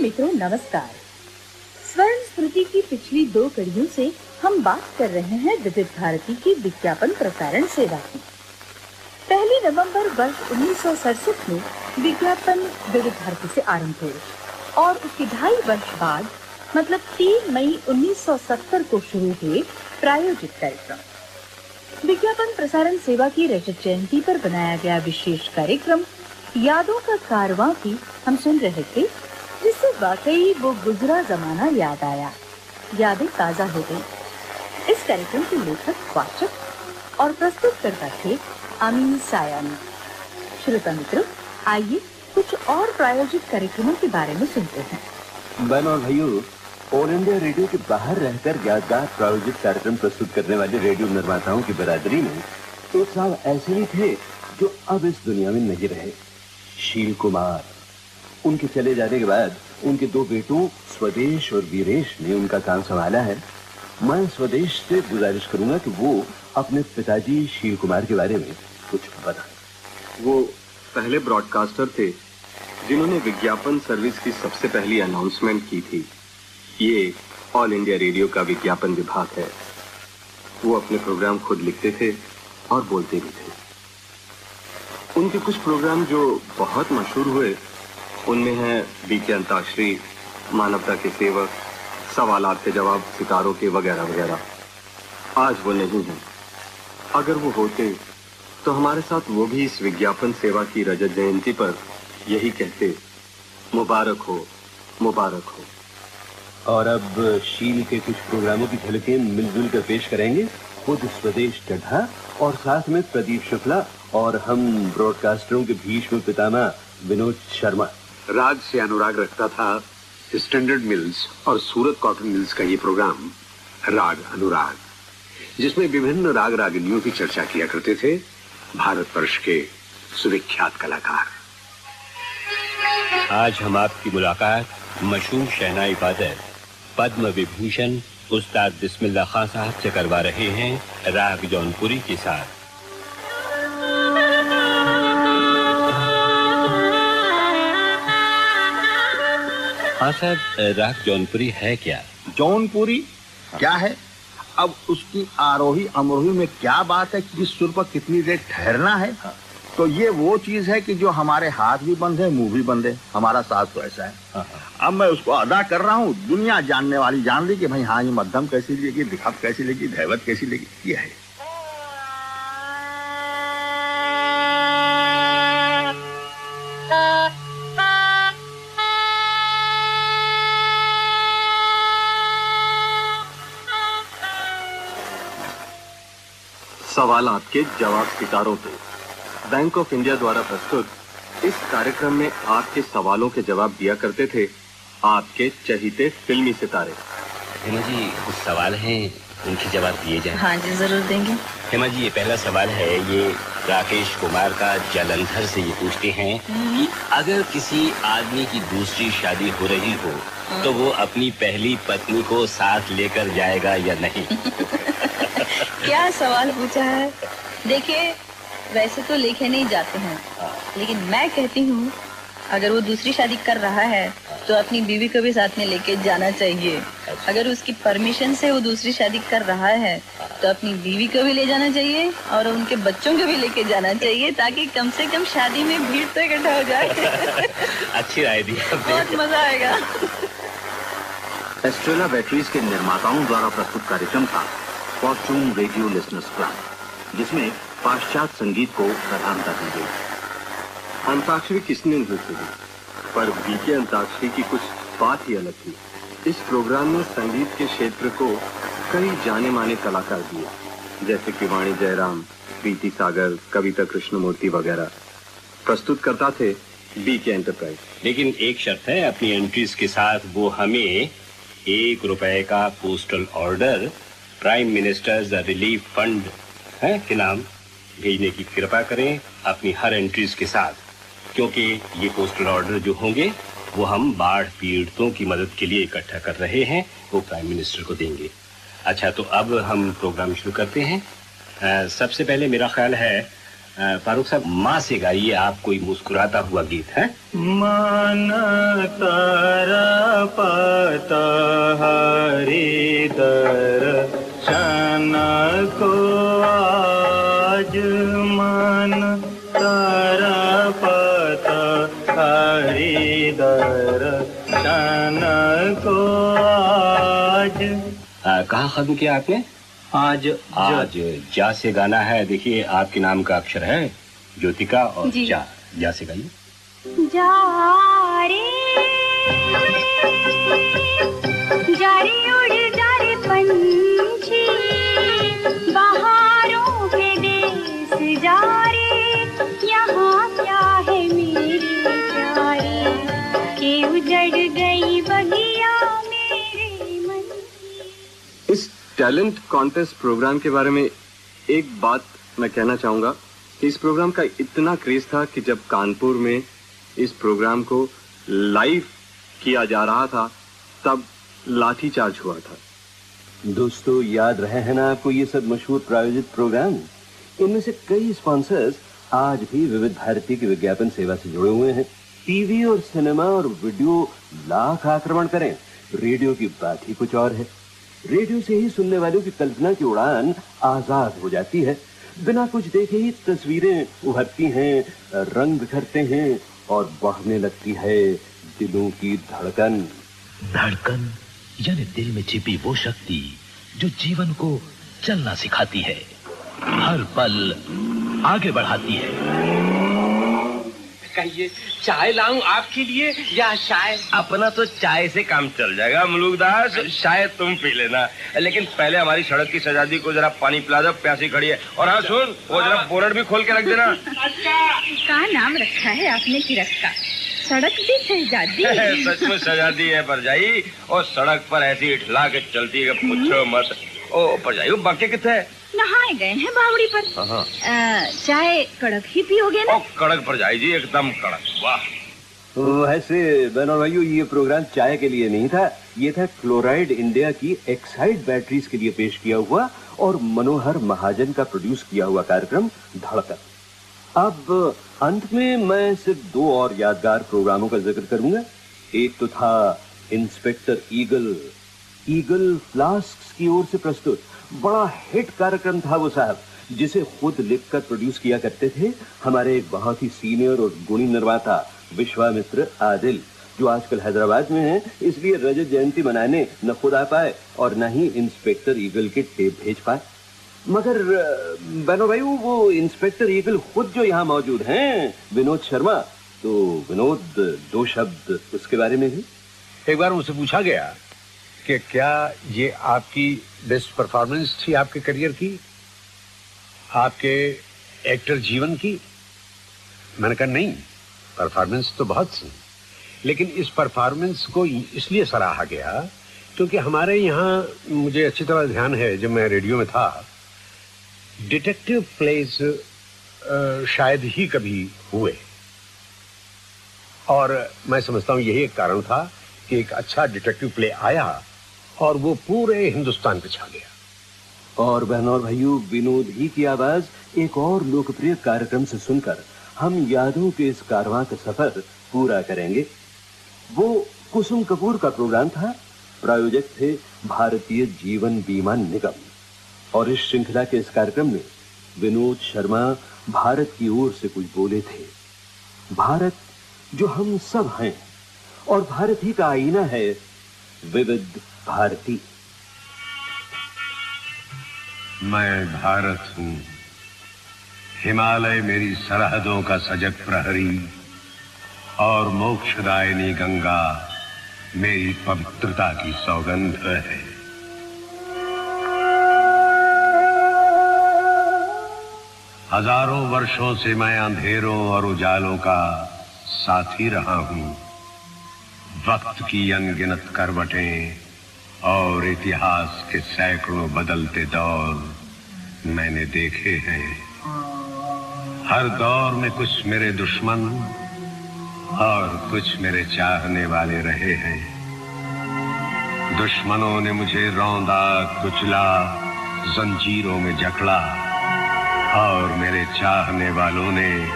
मित्रों, नमस्कार। स्वर्ण स्मृति की पिछली दो कड़ियों से हम बात कर रहे हैं विविध भारती की विज्ञापन प्रसारण सेवा की। पहली नवंबर वर्ष उन्नीस में विज्ञापन विविध भारती से आरंभ हुए और उसके ढाई वर्ष बाद मतलब 3 मई 1970 को शुरू हुए प्रायोजित कार्यक्रम। विज्ञापन प्रसारण सेवा की रजत जयंती पर बनाया गया विशेष कार्यक्रम यादों का कारवां भी हम सुन रहे थे जिससे वाकई वो गुजरा जमाना याद आया। यादें ताज़ा हो गई। इस कार्यक्रम के लेखक वाचक और प्रस्तुतकर्ता थे अमीन सायानी। श्रोता मित्र, आइए कुछ और प्रायोजित कार्यक्रमों के बारे में सुनते हैं। बहनों और भाइयों, ऑल इंडिया रेडियो के बाहर रहकर यादगार प्रायोजित कार्यक्रम प्रस्तुत करने वाले रेडियो निर्माताओं की बरादरी में एक साहब ऐसे भी थे जो अब इस दुनिया में नहीं रहे। शील कुमार। उनके चले जाने के बाद उनके दो बेटों, स्वदेश और वीरेश ने उनका काम संभाला है। मैं स्वदेश से गुजारिश करूँगा कि वो अपने पिताजी शील कुमार के बारे में कुछ बताएँ। वो पहले ब्रॉडकास्टर थे, जिन्होंने विज्ञापन सर्विस की सबसे पहली अनाउंसमेंट की थी। ये ऑल इंडिया रेडियो का विज्ञापन विभाग है। वो अपने प्रोग्राम खुद लिखते थे और बोलते भी थे। उनके कुछ प्रोग्राम जो बहुत मशहूर हुए उनमें है बीके अंताक्षरी मानवता के सेवक सवाल के जवाब, सितारों के वगैरह वगैरह। आज वो नहीं है। अगर वो होते तो हमारे साथ वो भी इस विज्ञापन सेवा की रजत जयंती पर यही कहते, मुबारक हो मुबारक हो। और अब शील के कुछ प्रोग्रामों की झलकें मिलजुल कर पेश करेंगे। खुद स्वदेश चढ़ा और साथ में प्रदीप शुक्ला और हम ब्रॉडकास्टरों के भीष्म पितामह विनोद शर्मा। राज से अनुराग रखता था स्टैंडर्ड मिल्स और सूरत कॉटन मिल्स का ये प्रोग्राम, राग अनुराग, जिसमें विभिन्न राग रागिनियों की चर्चा किया करते थे भारतवर्ष के सुविख्यात कलाकार। आज हम आपकी मुलाकात मशहूर शहनाई फादर पद्म विभूषण, उस्ताद बिस्मिल्ला खान साहब से करवा रहे हैं राग जौनपुरी के साथ। हाँ साहब राग जौनपुरी है क्या? जौनपुरी? हाँ। क्या है? अब उसकी आरोही अमरोही में क्या बात है कि किस सुर पर कितनी देर ठहरना है? हाँ। तो ये वो चीज़ है कि जो हमारे हाथ भी बंद है मुँह भी बंद है। हमारा साथ तो ऐसा है। अब मैं उसको अदा कर रहा हूँ दुनिया जानने वाली जान ली कि भाई हाँ ये मध्यम कैसी लेगी दिखाप कैसी लेगी धैवत कैसी लेगी ये है। सवाल आपके जवाब सितारों पे बैंक ऑफ़ इंडिया द्वारा प्रस्तुत इस कार्यक्रम में आपके सवालों के जवाब दिया करते थे आपके चहीते फिल्मी सितारे। हेमा जी कुछ सवाल हैं? उनके जवाब दिए जाए। हाँ जी ज़रूर देंगे। हेमा जी ये पहला सवाल है ये राकेश कुमार का जलंधर से ये पूछते हैं कि अगर किसी आदमी की दूसरी शादी हो रही हो तो वो अपनी पहली पत्नी को साथ लेकर जाएगा या नहीं? क्या सवाल पूछा है? देखिए वैसे तो लेके नहीं जाते हैं। लेकिन मैं कहती हूँ अगर वो दूसरी शादी कर रहा है तो अपनी बीवी को भी साथ में लेके जाना चाहिए। अगर उसकी परमिशन से वो दूसरी शादी कर रहा है तो अपनी बीवी को भी ले जाना चाहिए और उनके बच्चों को भी लेके जाना चाहिए ताकि कम से कम शादी में भीड़ तो इकट्ठा हो जाए। अच्छी राय दी बहुत मज़ा आएगा। एस्ट्रेला बैटरीज के निर्माताओं द्वारा प्रस्तुत कार्यक्रम था फॉर्चून रेडियो लिसनर्स क्लब जिसमें पाश्चात्य संगीत को प्रधानता दी गई अंताक्षरी किसने नहीं सुनी पर बीके अंताक्षरी की कुछ बात ही अलग थी। इस प्रोग्राम में संगीत के क्षेत्र को कई जाने माने कलाकार दिए जैसे कि वाणी जयराम प्रीति सागर कविता कृष्णमूर्ति वगैरह। प्रस्तुत करता थे बीके एंटरप्राइज लेकिन एक शर्त है अपनी एंट्रीज के साथ वो हमें एक रुपए का postal order prime minister's relief fund है, के नाम भेजने की कृपा करें अपनी हर एंट्रीज के साथ। क्योंकि ये पोस्टल ऑर्डर जो होंगे, वो हम बाढ़ पीड़ितों की मदद के लिए इकट्ठा कर रहे हैं, वो प्राइम मिनिस्टर को देंगे। अच्छा तो अब हम प्रोग्राम शुरू करते हैं। सबसे पहले मेरा ख्याल है फारूक साहब माँ से गाइए आप कोई मुस्कुराता हुआ गीत है? मन तारा पता हरे दर शन को आज मन तारा पता हरे दर शन को आज। अ, कहाँ खत्म किया आपने? आज आज जा से गाना है देखिए आपके नाम का अक्षर है ज्योतिका और जी। जा से गाइए। जा रे। जा रे उड़ जा रे पंछी। बहारों के देश जा रे। यहाँ क्या है मेरे प्यारे? के उजड़ गई टैलेंट कॉन्टेस्ट प्रोग्राम के बारे में एक बात मैं कहना चाहूँगा कि इस प्रोग्राम का इतना क्रेज था कि जब कानपुर में इस प्रोग्राम को लाइव किया जा रहा था, तब लाठी चार्ज हुआ था। दोस्तों, याद रहे हैं ना आपको ये सब मशहूर प्रायोजित प्रोग्राम? इनमें से कई स्पॉन्सर्स आज भी विविध भारती की विज्ञापन सेवा से जुड़े हुए हैं। टीवी और सिनेमा और वीडियो लाख आक्रमण करें। रेडियो की बात ही कुछ और है। रेडियो से ही सुनने वालों की कल्पना की उड़ान आज़ाद हो जाती है। बिना कुछ देखे ही तस्वीरें उभरती हैं, रंग बिखरते हैं और बढ़ने लगती है दिलों की धड़कन। धड़कन, यानी दिल में छिपी वो शक्ति जो जीवन को चलना सिखाती है। हर पल आगे बढ़ाती है। कहिए चाय लाऊं आपके लिए या चाय? अपना तो चाय से काम चल जाएगा मुलुकदास शायद तुम पी लेना। लेकिन पहले हमारी सड़क की सजादी को जरा पानी पिला दो प्यासी खड़ी है। और हाँ सुन वो जरा बोनट भी खोल के रख देना। का नाम रखा है आपने की रखा सड़क भी शहजादी सच में सजादी है परजाई। और सड़क पर ऐसी इठला के चलती है पूछो मत। ओ परजाई वो बाकी कितने नहाए गए हैं बावड़ी पर। हाँ। चाय कड़क ही पियोगे ना? कड़क परजाई जी एकदम कड़क। वाह। वैसे बहनों भाइयों ये प्रोग्राम चाय के लिए नहीं था। ये था क्लोराइड इंडिया की एक्साइड बैटरीज के लिए पेश किया हुआ और मनोहर महाजन का प्रोड्यूस किया हुआ कार्यक्रम धड़कन। अब अंत में मैं सिर्फ़ दो और यादगार प्रोग्रामों का ज़िक्र करूँगा। एक तो था इंस्पेक्टर ईगल ईगल फ्लास्क की ओर से प्रस्तुत। बड़ा हिट कार्यक्रम था वो साहब, जिसे खुद लिखकर प्रोड्यूस किया करते थे हमारे एक बहुत ही सीनियर और गुणी निर्माता विश्वामित्र आदिल, जो आजकल हैदराबाद में है, इसलिए रजत जयंती मनाने न खुद आ पाए और न ही इंस्पेक्टर ईगल के टेप भेज पाए। मगर बहनों भाई वो इंस्पेक्टर ईगल खुद जो यहाँ मौजूद हैं, विनोद शर्मा तो विनोद, दो शब्द उसके बारे में भी? एक बार मुझसे पूछा गया कि क्या ये आपकी बेस्ट परफॉर्मेंस थी आपके करियर की? आपके एक्टर जीवन की? मैंने कहा, नहीं परफॉर्मेंस तो बहुत सी लेकिन इस परफॉर्मेंस को इसलिए सराहा गया क्योंकि हमारे यहाँ मुझे अच्छी तरह ध्यान है, जब मैं रेडियो में था डिटेक्टिव प्लेस शायद ही कभी हुए। और मैं समझता हूँ यही एक कारण था कि एक अच्छा डिटेक्टिव प्ले आया और वो पूरे हिंदुस्तान पे छा गया। और बहनों और भाइयों, विनोद ही की आवाज़ एक और लोकप्रिय कार्यक्रम से सुनकर हम यादों के इस कारवां का सफ़र पूरा करेंगे। वो कुसुम कपूर का प्रोग्राम था। प्रायोजक थे भारतीय जीवन बीमा निगम। और इस श्रृंखला के इस कार्यक्रम में विनोद शर्मा भारत की ओर से कुछ बोले थे। भारत, जो हम सब हैं और भारत ही का आईना है, विविध भारती। मैं भारत हूँ। हिमालय मेरी सरहदों का सजग प्रहरी और मोक्षदायिनी गंगा मेरी पवित्रता की सौगंध है। हज़ारों वर्षों से मैं अंधेरों और उजालों का साथी रहा हूँ। वक्त की अनगिनत करवटें और इतिहास के सैकड़ों बदलते दौर मैंने देखे हैं। हर दौर में कुछ मेरे दुश्मन और कुछ मेरे चाहने वाले रहे हैं। दुश्मनों ने मुझे रौंदा, कुचला, जंजीरों में जकड़ा और मेरे चाहने वालों ने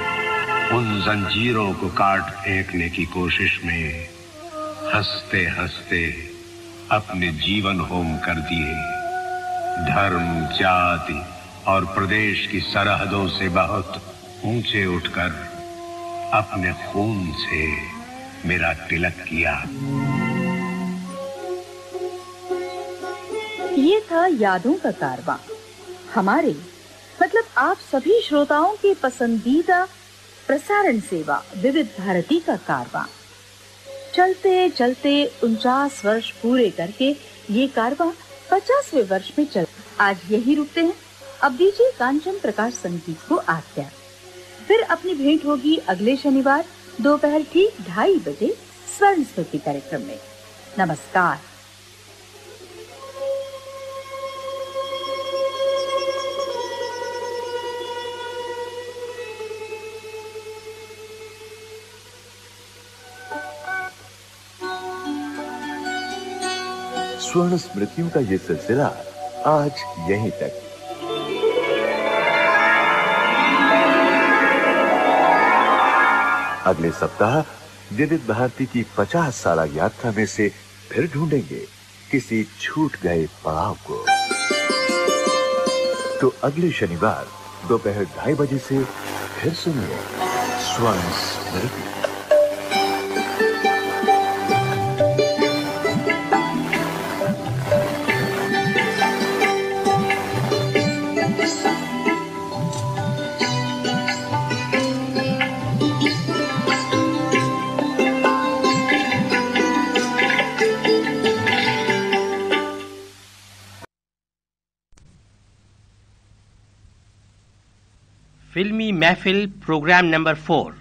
उन जंजीरों को काट फेंकने की कोशिश में हँसते हँसते अपने जीवन होम कर दिए। धर्म, जाति और प्रदेश की सरहदों से बहुत ऊँचे उठकर अपने खून से मेरा तिलक किया। ये था यादों का कारवां। हमारे मतलब आप सभी श्रोताओं के पसंदीदा प्रसारण सेवा, विविध भारती का कारवां। चलते चलते उनचास वर्ष पूरे करके ये कारवा पचासवे वर्ष में चल। आज यही रुकते हैं। अब दीजिए कांचन प्रकाश संगीत को आज्ञा। फिर अपनी भेंट होगी अगले शनिवार, दोपहर ठीक ढाई बजे स्वर्ण स्मृति कार्यक्रम में। नमस्कार। स्वर्ण स्मृतियों का ये सिलसिला आज यहीं तक। अगले सप्ताह विविध भारती की 50 साल यात्रा में से फिर ढूंढेंगे किसी छूट गए पड़ाव को। तो अगले शनिवार दोपहर ढाई बजे से फिर सुनिए स्वर्ण स्मृति फिल्मी महफिल programme number four.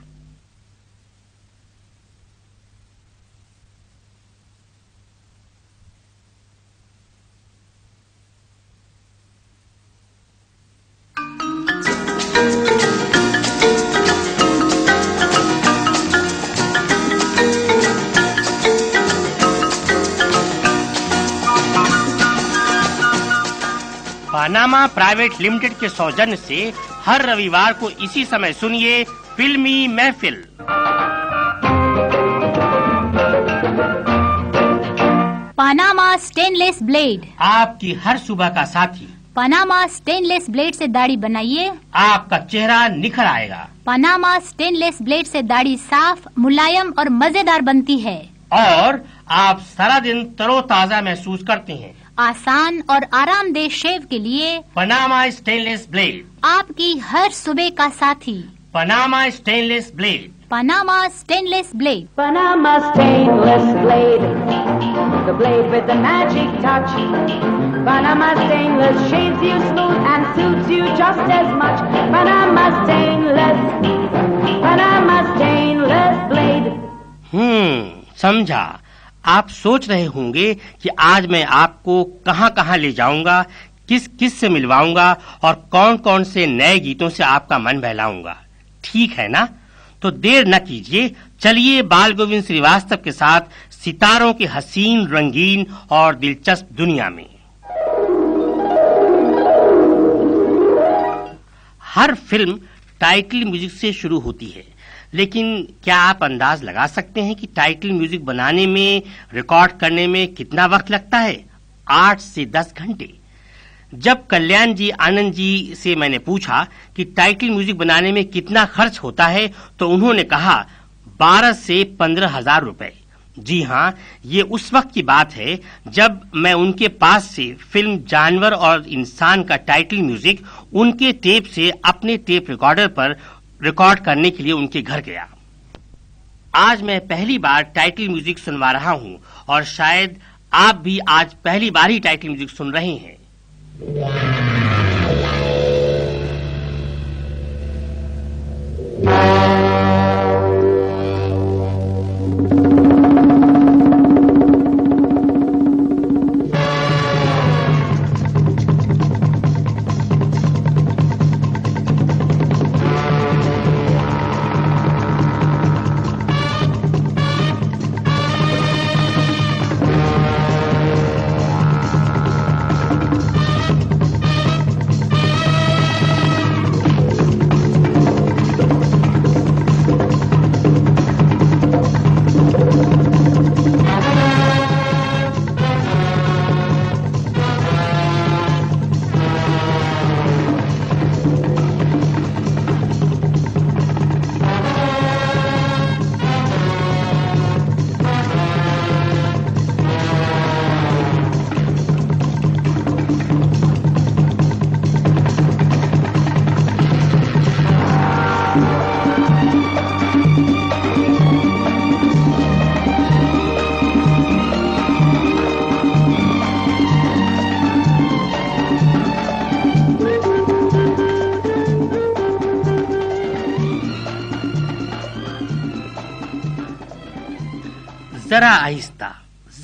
Panama private limited के सौजन्य से हर रविवार को इसी समय सुनिए फिल्मी महफिल। पनामा स्टेनलेस ब्लेड आपकी हर सुबह का साथी। पनामा स्टेनलेस ब्लेड से दाढ़ी बनाइए। आपका चेहरा निखर आएगा। पनामा स्टेनलेस ब्लेड से दाढ़ी साफ़ मुलायम और मज़ेदार बनती है। और आप सारा दिन तरोताजा महसूस करते हैं। आसान और आरामदेह शेव के लिए पनामा स्टेनलेस ब्लेड आपकी हर सुबह का साथी Panama stainless blade Panama stainless blade Panama stainless blade, the blade with the magic touch. Panama stainless shaves you smooth and suits you just as much. Panama stainless, Panama stainless blade. हम्म समझा आप सोच रहे होंगे कि आज मैं आपको कहाँ कहाँ ले जाऊँगा किस किस से मिलवाऊँगा और कौन कौन से नए गीतों से आपका मन बहलाऊँगा। ठीक है ना? तो देर न कीजिए, चलिए बाल गोविंद श्रीवास्तव के साथ सितारों की हसीन रंगीन और दिलचस्प दुनिया में। हर फ़िल्म टाइटल म्यूज़िक से शुरू होती है। लेकिन क्या आप अंदाज लगा सकते हैं कि टाइटल म्यूज़िक बनाने में रिकॉर्ड करने में कितना वक्त लगता है? आठ से दस घंटे। जब कल्याण जी, आनंद जी से मैंने पूछा कि टाइटल म्यूज़िक बनाने में कितना खर्च होता है तो उन्होंने कहा, बारह से पंद्रह हज़ार रूपए। जी हाँ ये उस वक्त की बात है जब मैं उनके पास से फ़िल्म जानवर और इंसान का टाइटल म्यूज़िक उनके टेप से, अपने टेप रिकॉर्डर पर रिकॉर्ड करने के लिए उनके घर गया। आज मैं पहली बार टाइटल म्यूज़िक सुनवा रहा हूँ और शायद आप भी आज पहली बार ही टाइटल म्यूज़िक सुन रहे हैं।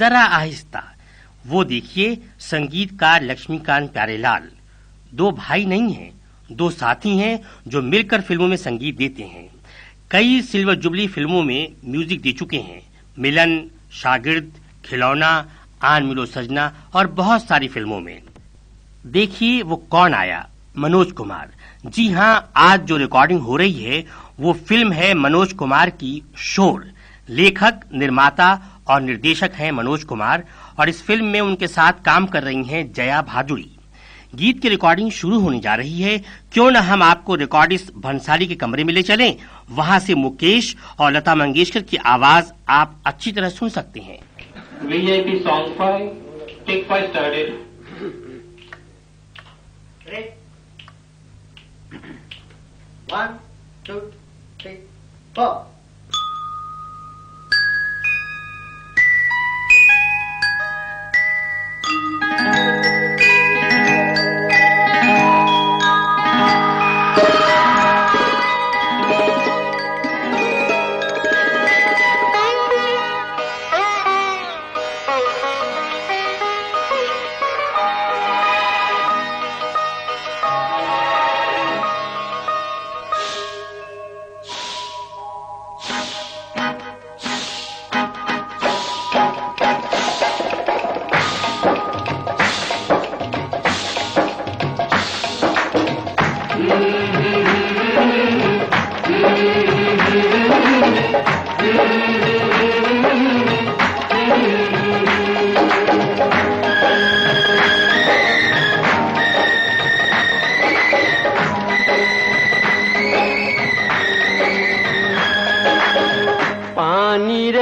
जरा आहिस्ता। वो देखिए, संगीतकार लक्ष्मीकांत प्यारेलाल। दो भाई नहीं हैं, दो साथी हैं जो मिलकर फ़िल्मों में संगीत देते हैं। कई सिल्वर जुबली फ़िल्मों में म्यूज़िक दे चुके हैं। मिलन, शागिर्द, खिलौना, आन मिलो सजना और बहुत सारी फ़िल्मों में। देखिए, वो कौन आया? मनोज कुमार। जी हाँ आज जो रिकॉर्डिंग हो रही है, वो फ़िल्म है मनोज कुमार की शोर। लेखक, निर्माता और निर्देशक हैं मनोज कुमार और इस फ़िल्म में उनके साथ काम कर रही हैं जया भादुड़ी। गीत की रिकॉर्डिंग शुरू होने जा रही है। क्यों न हम आपको रिकॉर्डिस्ट भंसाली के कमरे में ले चलें? वहाँ से मुकेश और लता मंगेशकर की आवाज़ आप अच्छी तरह सुन सकते हैं। VIP song 5, take 5 started. One, two, three, four. पानी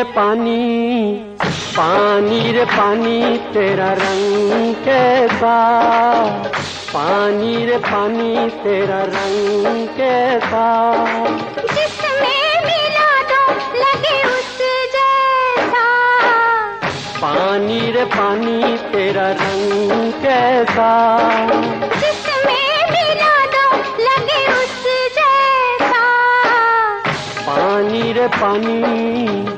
रे पानी पानी रे पानी तेरा रंग कैसा? पानी रे पानी तेरा रंग कैसा? जिसमें मिला दो लगे उस जैसा। पानी रे पानी तेरा रंग कैसा? जिसमें मिला दो लगे उस जैसा। पानी रे पानी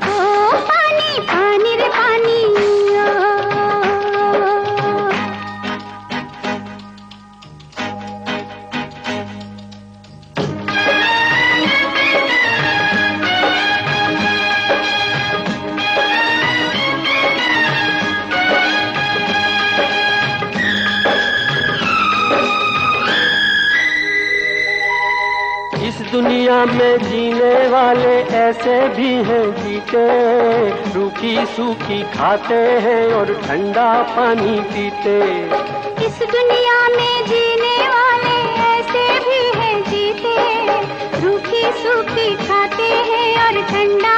दुनिया में जीने वाले ऐसे भी हैं जीते। रूखी सूखी खाते हैं और ठंडा पानी पीते। इस दुनिया में जीने वाले ऐसे भी हैं जीते। रूखी सूखी खाते हैं और ठंडा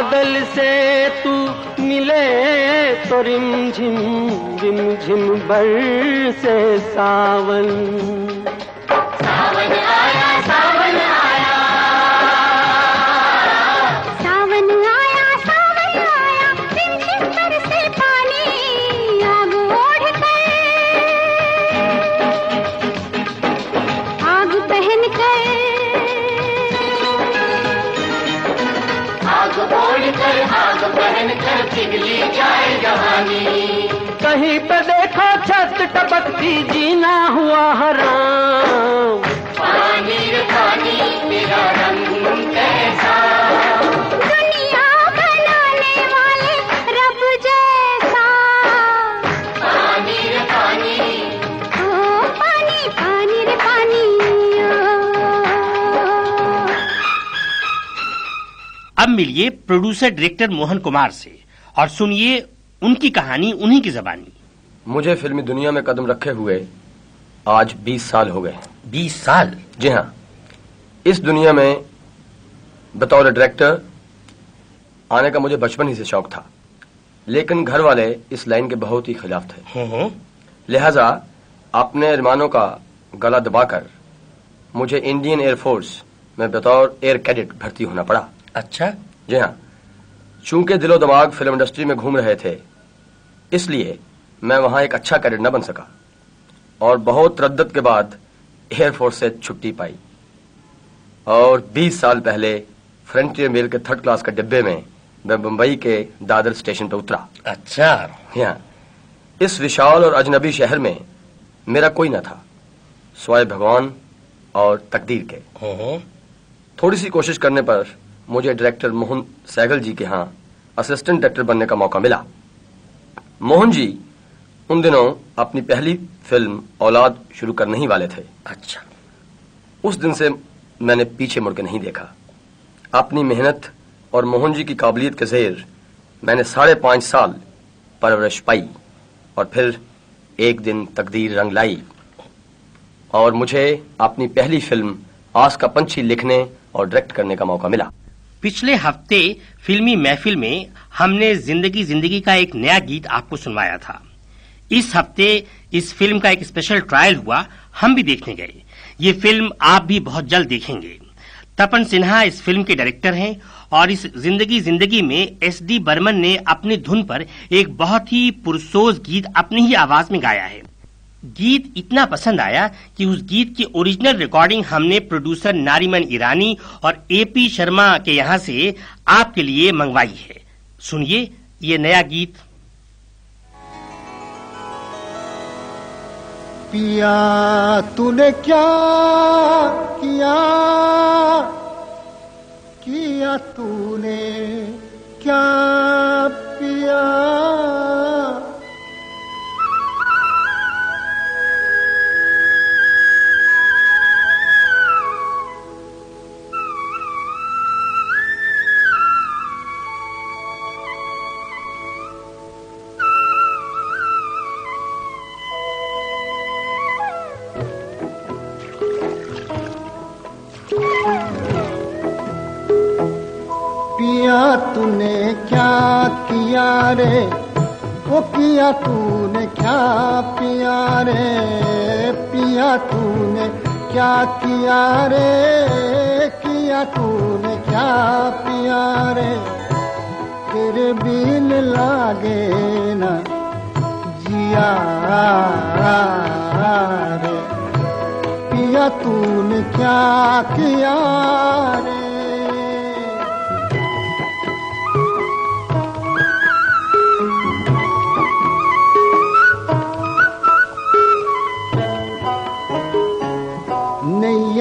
बादल से तू मिले तो रिम झिम रिम झिम बर से सावन। छत टपकती जीना हुआ हराम। पानी रे पानी तेरा रंग कैसा? दुनिया बनाने वाले रब जैसा। पानी रे पानी ओ पानी पानी रे पानी अब मिलिए प्रोड्यूसर डायरेक्टर मोहन कुमार से और सुनिए उनकी कहानी उन्हीं की जबानी। मुझे फिल्मी दुनिया में कदम रखे हुए आज 20 साल हो गए 20 साल? जी हाँ। इस दुनिया में बतौर डायरेक्टर आने का मुझे बचपन ही से शौक था। लेकिन घर वाले इस लाइन के बहुत ही खिलाफ थे। लिहाजा अपने अरमानों का गला दबाकर मुझे इंडियन एयरफोर्स में बतौर एयर कैडेट भर्ती होना पड़ा। अच्छा। जी हाँ। चूँकि दिलो दिमाग फ़िल्म इंडस्ट्री में घूम रहे थे इसलिए मैं वहाँ एक अच्छा कैडेट न बन सका। और बहुत रद्दत के बाद एयरफोर्स से छुट्टी पाई। और 20 साल पहले फ्रंटियर मेल के थर्ड क्लास के डिब्बे में मैं बंबई के दादर स्टेशन पर उतरा। अच्छा। यहाँ इस विशाल और अजनबी शहर में मेरा कोई न था। स्वाय भगवान और तकदीर के। थोड़ी सी कोशिश करने पर मुझे डायरेक्टर मोहन सैगल जी के यहाँ असिस्टेंट डायरेक्टर बनने का मौका मिला। मोहन जी उन दिनों अपनी पहली फ़िल्म औलाद शुरू करने ही वाले थे। अच्छा। उस दिन से मैंने पीछे मुड़ के नहीं देखा। अपनी मेहनत और मोहन जी की काबिलियत के जेर मैंने साढ़े पाँच साल परवरिश पाई और फिर एक दिन तकदीर रंग लाई। और मुझे अपनी पहली फ़िल्म आस का पंछी लिखने और डायरेक्ट करने का मौका मिला। पिछले हफ़्ते फिल्मी महफिल में हमने ज़िंदगी ज़िंदगी का एक नया गीत आपको सुनवाया था। इस हफ़्ते इस फ़िल्म का एक स्पेशल ट्रायल हुआ, हम भी देखने गए। ये फ़िल्म आप भी बहुत जल्द देखेंगे। तपन सिन्हा इस फ़िल्म के डायरेक्टर हैं और इस ज़िंदगी ज़िंदगी में एस डी बर्मन ने अपनी धुन पर एक बहुत ही पुरसोज गीत अपनी ही आवाज़ में गाया है। गीत इतना पसंद आया कि उस गीत की ओरिजिनल रिकॉर्डिंग हमने प्रोड्यूसर नारीमन ईरानी और एपी शर्मा के यहाँ से आपके लिए मंगवाई है। सुनिए ये नया गीत। पिया तूने क्या किया? किया तूने क्या पिया? पिया तूने, क्या किया रे? वो किया तूने, क्या पिया रे? पिया तूने, क्या किया रे? किया तूने, क्या पिया रे? तेरे बिन लागे ना जिया रे। पिया तूने, क्या किया रे?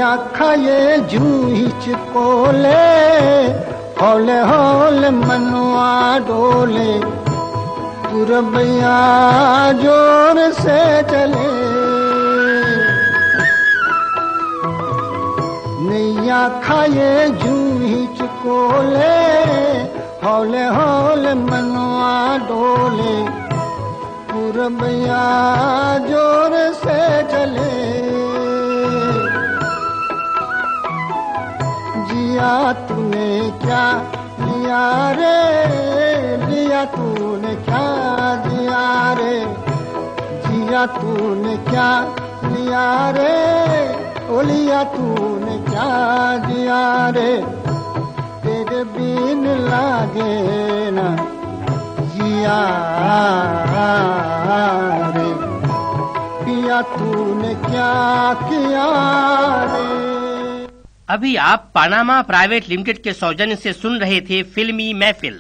नैया खाए जूहिच कोले, हौले हौले मनुआ डोले तुरबैया ज़ोर से चले। नैया खाए जूहिच कोले, हौले हौले मनुआ डोले पुरबैया ज़ोर से चले। जिया तूने क्या? लिया रे, लिया तूने क्या? जिया रे, जिया तूने क्या? लिया रे, ओ लिया तूने क्या? जिया रे, तेरे बिन लागे ना। जिया रे, पिया तूने क्या किया रे? अभी आप पानामा प्राइवेट लिमिटेड के सौजन्य से सुन रहे थे फिल्मी महफिल।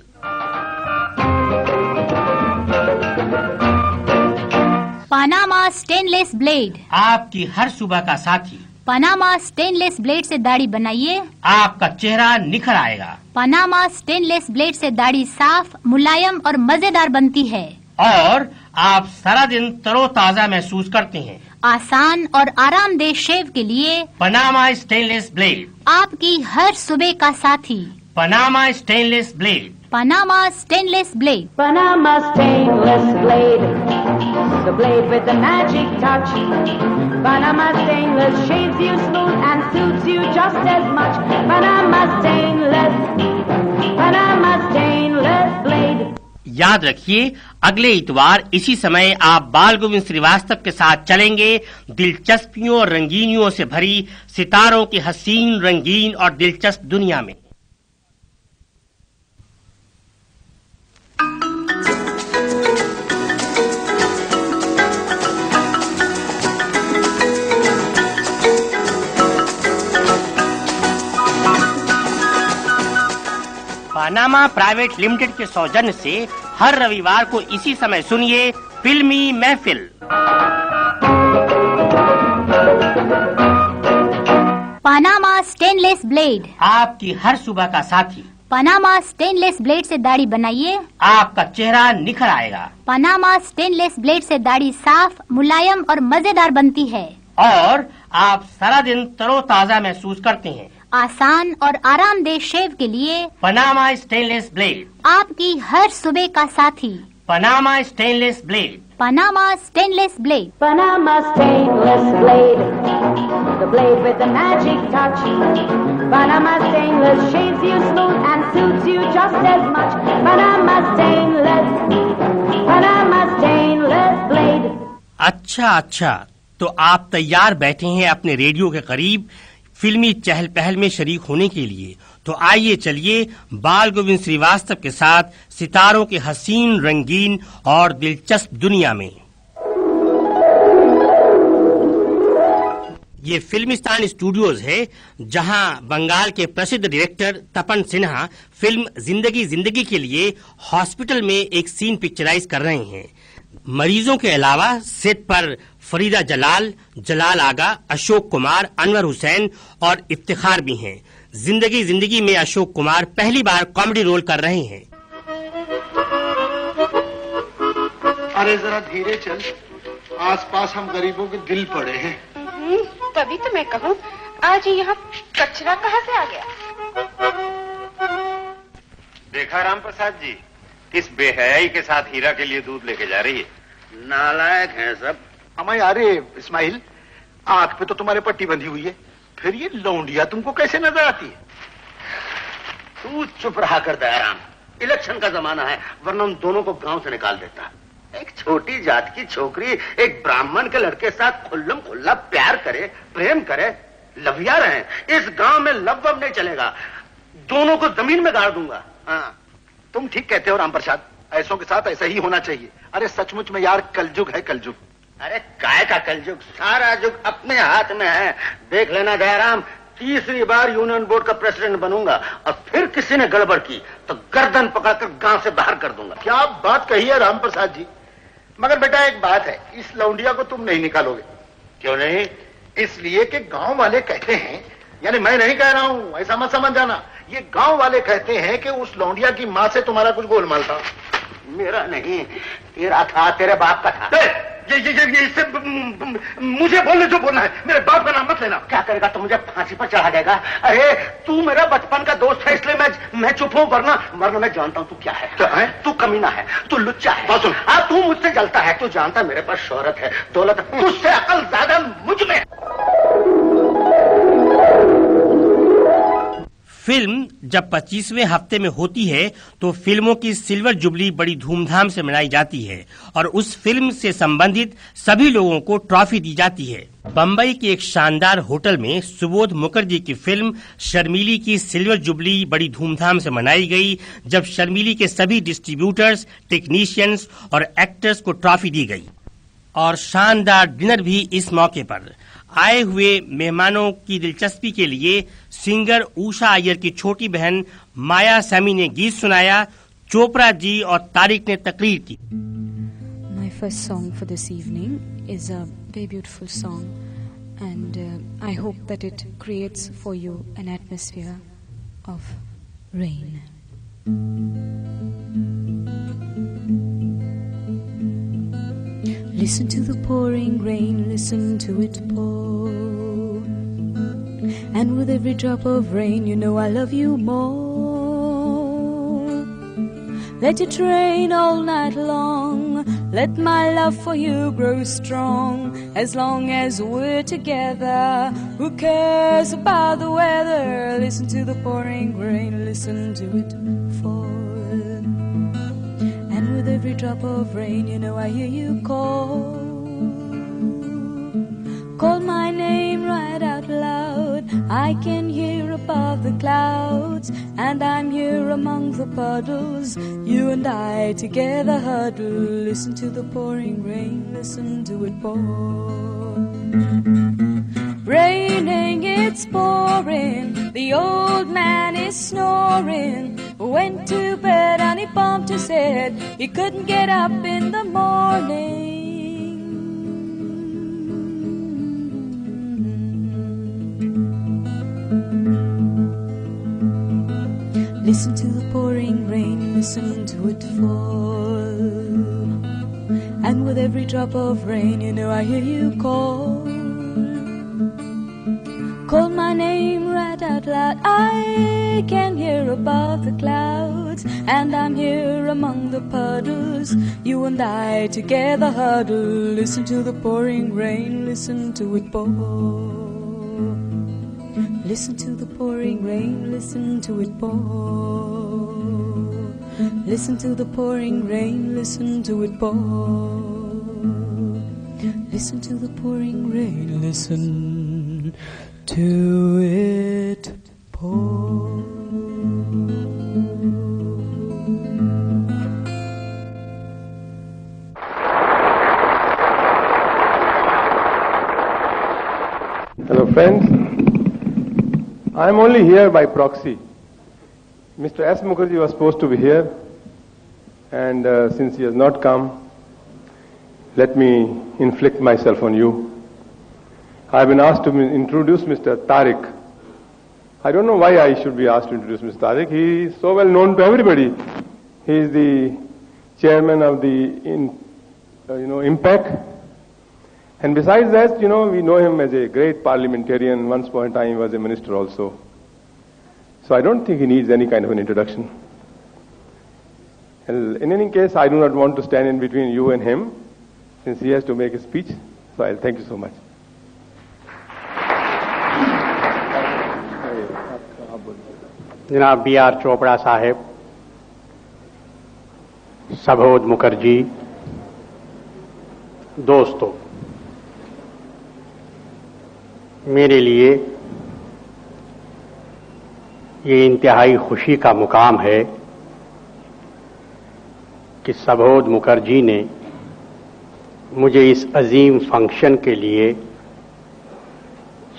पनामा स्टेनलेस ब्लेड आपकी हर सुबह का साथी। पनामा स्टेनलेस ब्लेड से दाढ़ी बनाइए। आपका चेहरा निखर आएगा। पनामा स्टेनलेस ब्लेड से दाढ़ी साफ़ मुलायम और मज़ेदार बनती है। और आप सारा दिन तरोताजा महसूस करते हैं। आसान और आरामदेह शेव के लिए पनामा स्टेनलेस ब्लेड आपकी हर सुबह का साथी Panama stainless blade Panama stainless blade Panama stainless blade, The blade with the magic touch. Panama stainless shaves you smooth and suits you just as much. Panama stainless, Panama stainless blade. याद रखिए, अगले इतवार इसी समय आप बाल गोविंद श्रीवास्तव के साथ चलेंगे। दिलचस्पियों और रंगीनियों से भरी सितारों की हसीन रंगीन और दिलचस्प दुनिया में। पानामा प्राइवेट लिमिटेड के सौजन्य से हर रविवार को इसी समय सुनिए फिल्मी महफिल। Panama stainless blade. आपकी हर सुबह का साथी। पनामा स्टेनलेस ब्लेड से दाढ़ी बनाइए। आपका चेहरा निखर आएगा। पनामा स्टेनलेस ब्लेड से दाढ़ी साफ़ मुलायम और मज़ेदार बनती है। और आप सारा दिन तरोताजा महसूस करते हैं। आसान और आरामदेह शेव के लिए पनामा स्टेनलेस ब्लेड आपकी हर सुबह का साथी Panama stainless blade Panama stainless blade Panama stainless blade. The blade with the magic touch. Panama stainless shaves you smooth and suits you just as much. Panama stainless, Panama stainless blade. अच्छा अच्छा तो आप तैयार बैठे हैं अपने radio के करीब फिल्मी चहल पहल में शरीक होने के लिए। तो आइए चलिए बाल गोविंद श्रीवास्तव के साथ सितारों के हसीन रंगीन और दिलचस्प दुनिया में। ये फिल्मिस्तान स्टूडियोज है, जहाँ बंगाल के प्रसिद्ध डायरेक्टर तपन सिन्हा फ़िल्म ज़िंदगी ज़िंदगी के लिए हॉस्पिटल में एक सीन पिक्चराइज कर रहे हैं। मरीजों के अलावा सेट पर फरीदा जलाल जलाल आगा अशोक कुमार अनवर हुसैन और इफ्तिखार भी हैं। ज़िंदगी ज़िंदगी में अशोक कुमार पहली बार कॉमेडी रोल कर रहे हैं। अरे जरा धीरे चल। आसपास हम गरीबों के दिल पड़े हैं। हम्म, तभी तो मैं कहूँ आज यहाँ कचरा कहाँ से आ गया? देखा राम प्रसाद जी किस बेहयाई के साथ हीरा के लिए दूध लेके जा रही है? नालायक हैं सब। हमें अरे इस्माइल, आँख पे तो तुम्हारे पट्टी बंधी हुई है। फिर ये लौंडिया तुमको कैसे नज़र आती है? तू चुप रहा कर दयाराम। इलेक्शन का जमाना है, वरना उन दोनों को गाँव से निकाल देता। एक छोटी जात की छोकरी, एक ब्राह्मण के लड़के साथ खुल्लम खुल्ला प्यार करे, प्रेम करे, लविया रहे। इस गाँव में लव नहीं चलेगा। दोनों को ज़मीन में गाड़ दूँगा। हाँ। तुम ठीक कहते हो राम प्रसाद ऐसों के साथ ऐसा ही होना चाहिए। अरे सचमुच में यार, कलजुग है कलयुग अरे काय का कलयुग? सारा युग अपने हाथ में है। देख लेना दयाराम तीसरी बार यूनियन बोर्ड का प्रेसिडेंट बनूँगा और फिर किसी ने गड़बड़ की तो गर्दन पकड़कर गाँव से बाहर कर दूँगा। क्या बात कही है राम प्रसाद जी? मगर बेटा एक बात है इस लौंडिया को तुम नहीं निकालोगे। क्यों नहीं? इसलिए कि गाँव वाले कहते हैं यानी मैं नहीं कह रहा हूँ ऐसा मत समझ जाना। ये गाँव वाले कहते हैं कि उस लौंडिया की माँ से तुम्हारा कुछ गोलमाल था। मेरा नहीं तेरा था तेरे बाप का था। ये ये ये, ये इससे मुझे बोलने जो बोलना है मेरे बाप का नाम मत लेना। क्या करेगा तो मुझे फांसी पर चढ़ा देगा? अरे तू मेरा बचपन का दोस्त है इसलिए मैं मैं चुप हूँ वरना वरना मैं जानता हूँ तू क्या है। क्या है? तू कमीना है तू लुच्चा है। सुन। हाँ तू मुझसे जलता है तू जानता मेरे पास शोहरत है दौलत तुझसे अकल ज़्यादा मुझमें। फ़िल्म जब 25वें हफ़्ते में होती है तो फ़िल्मों की सिल्वर जुबली बड़ी धूमधाम से मनाई जाती है और उस फ़िल्म से संबंधित सभी लोगों को ट्रॉफी दी जाती है। बम्बई के एक शानदार होटल में सुबोध मुखर्जी की फ़िल्म शर्मीली की सिल्वर जुबली बड़ी धूमधाम से मनाई गई, जब शर्मीली के सभी डिस्ट्रीब्यूटर्स, टेक्नीशियंस और एक्टर्स को ट्रॉफी दी गई। और शानदार डिनर भी इस मौके पर। आए हुए मेहमानों की दिलचस्पी के लिए सिंगर उषा अयर की छोटी बहन माया सैमी ने गीत सुनाया, चोपड़ा जी और तारिक ने तकरीर की। My first song for this evening is a very beautiful song and I hope that it creates for you an atmosphere of rain Listen to the pouring rain, listen to it pour. And with every drop of rain, you know I love you more. Let it rain all night long, Let my love for you grow strong as long as we're together. Who cares about the weather? Listen to the pouring rain, listen to it fall. Every drop of rain, you know I hear you call. Call my name right out loud. I can hear above the clouds, and I'm here among the puddles. You and I together huddle. Listen to the pouring rain, listen to it pour. Raining, it's pouring. The old man is snoring. Went to bed he bumped his head. He couldn't get up in the morning. Listen to the pouring rain, listen to it fall. And with every drop of rain, you know I hear you call. Call my name right out loud. I can hear above the clouds, and I'm here among the puddles. You and I together huddle. Listen to the pouring rain, listen to it pour. Listen to the pouring rain, listen to it pour. Listen to the pouring rain, listen to it pour. Listen to the pouring rain, listen to it pour. Friends. I am only here by proxy. Mr. S. Mukherjee was supposed to be here, and uh, since he has not come, let me inflict myself on you. I have been asked to introduce Mr. Tariq. I don't know why I should be asked to introduce Mr. Tariq. He is so well known to everybody. He is the chairman of the in, uh, you know Impact and besides that, you know, we know him as a great parliamentarian. Once upon a time, he was a minister also. So I don't think he needs any kind of an introduction. And in any case, I do not want to stand in between you and him, since he has to make a speech. So I'll thank you so much. जनाब B are Chopra साहेब सबोध मुखर्जी दोस्तों मेरे लिए ये इंतहाई खुशी का मुकाम है कि सबोध मुखर्जी ने मुझे इस अजीम फ़ंक्शन के लिए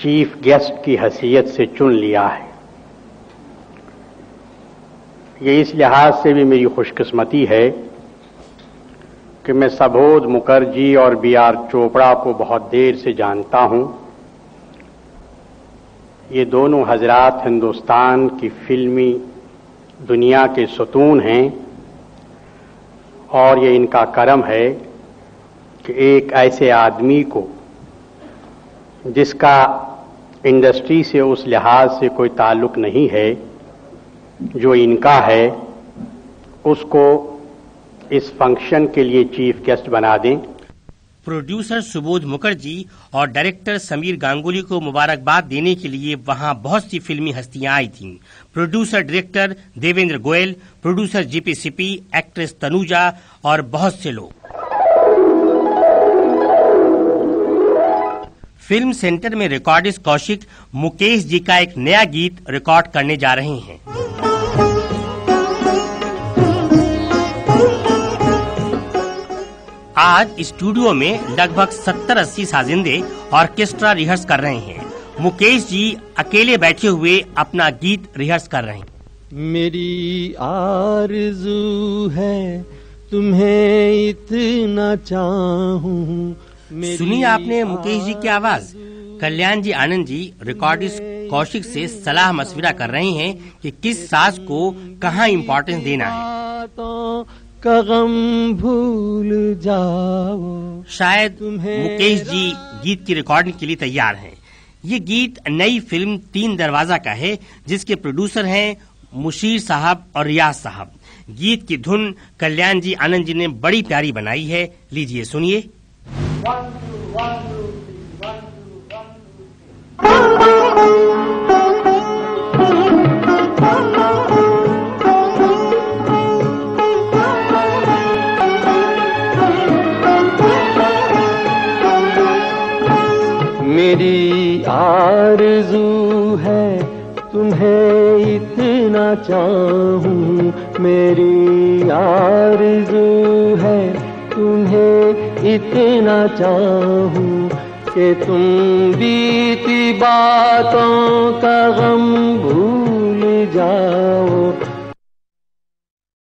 चीफ गेस्ट की हैसियत से चुन लिया है। ये इस लिहाज से भी मेरी खुशकिस्मती है कि मैं सबोध मुखर्जी और बी आर चोपड़ा को बहुत देर से जानता हूँ ये दोनों हजरात हिंदुस्तान की फिल्मी दुनिया के सतून हैं और ये इनका करम है कि एक ऐसे आदमी को जिसका इंडस्ट्री से उस लिहाज से कोई ताल्लुक नहीं है, जो इनका है, उसको इस फ़ंक्शन के लिए चीफ गेस्ट बना दें। प्रोड्यूसर सुबोध मुखर्जी और डायरेक्टर समीर गांगुली को मुबारकबाद देने के लिए वहाँ बहुत सी फिल्मी हस्तियाँ आई थीं। Producer director Devendra Goyal, producer GP Sippy actress Tanuja और बहुत से लोग। फ़िल्म सेंटर में रिकॉर्डिस्ट कौशिक मुकेश जी का एक नया गीत रिकॉर्ड करने जा रहे हैं। आज स्टूडियो में लगभग 70-80 साजिंदे ऑर्केस्ट्रा रिहर्स कर रहे हैं। मुकेश जी अकेले बैठे हुए अपना गीत रिहर्स कर रहे हैं। मेरी आरज़ू है तुम्हें इतना चाहूँ। सुनिए आपने मुकेश जी की आवाज़? कल्याण जी आनंद जी रिकॉर्डिस्ट कौशिक से सलाह मशविरा कर रहे हैं कि किस साज को कहाँ इम्पोर्टेंस देना है। का गम भूल जाओ। शायद मुकेश जी गीत की रिकॉर्डिंग के लिए तैयार हैं। ये गीत नई फ़िल्म तीन दरवाज़ा का है जिसके प्रोड्यूसर हैं मुशीर साहब और रियाज साहब। गीत की धुन कल्याण जी आनंद जी ने बड़ी प्यारी बनाई है। लीजिए सुनिए। मेरी आरज़ू है, तुम्हें इतना चाहूँ। मेरी आरज़ू है, तुम्हें इतना चाहूँ कि तुम बीती बातों का गम भूल जाओ।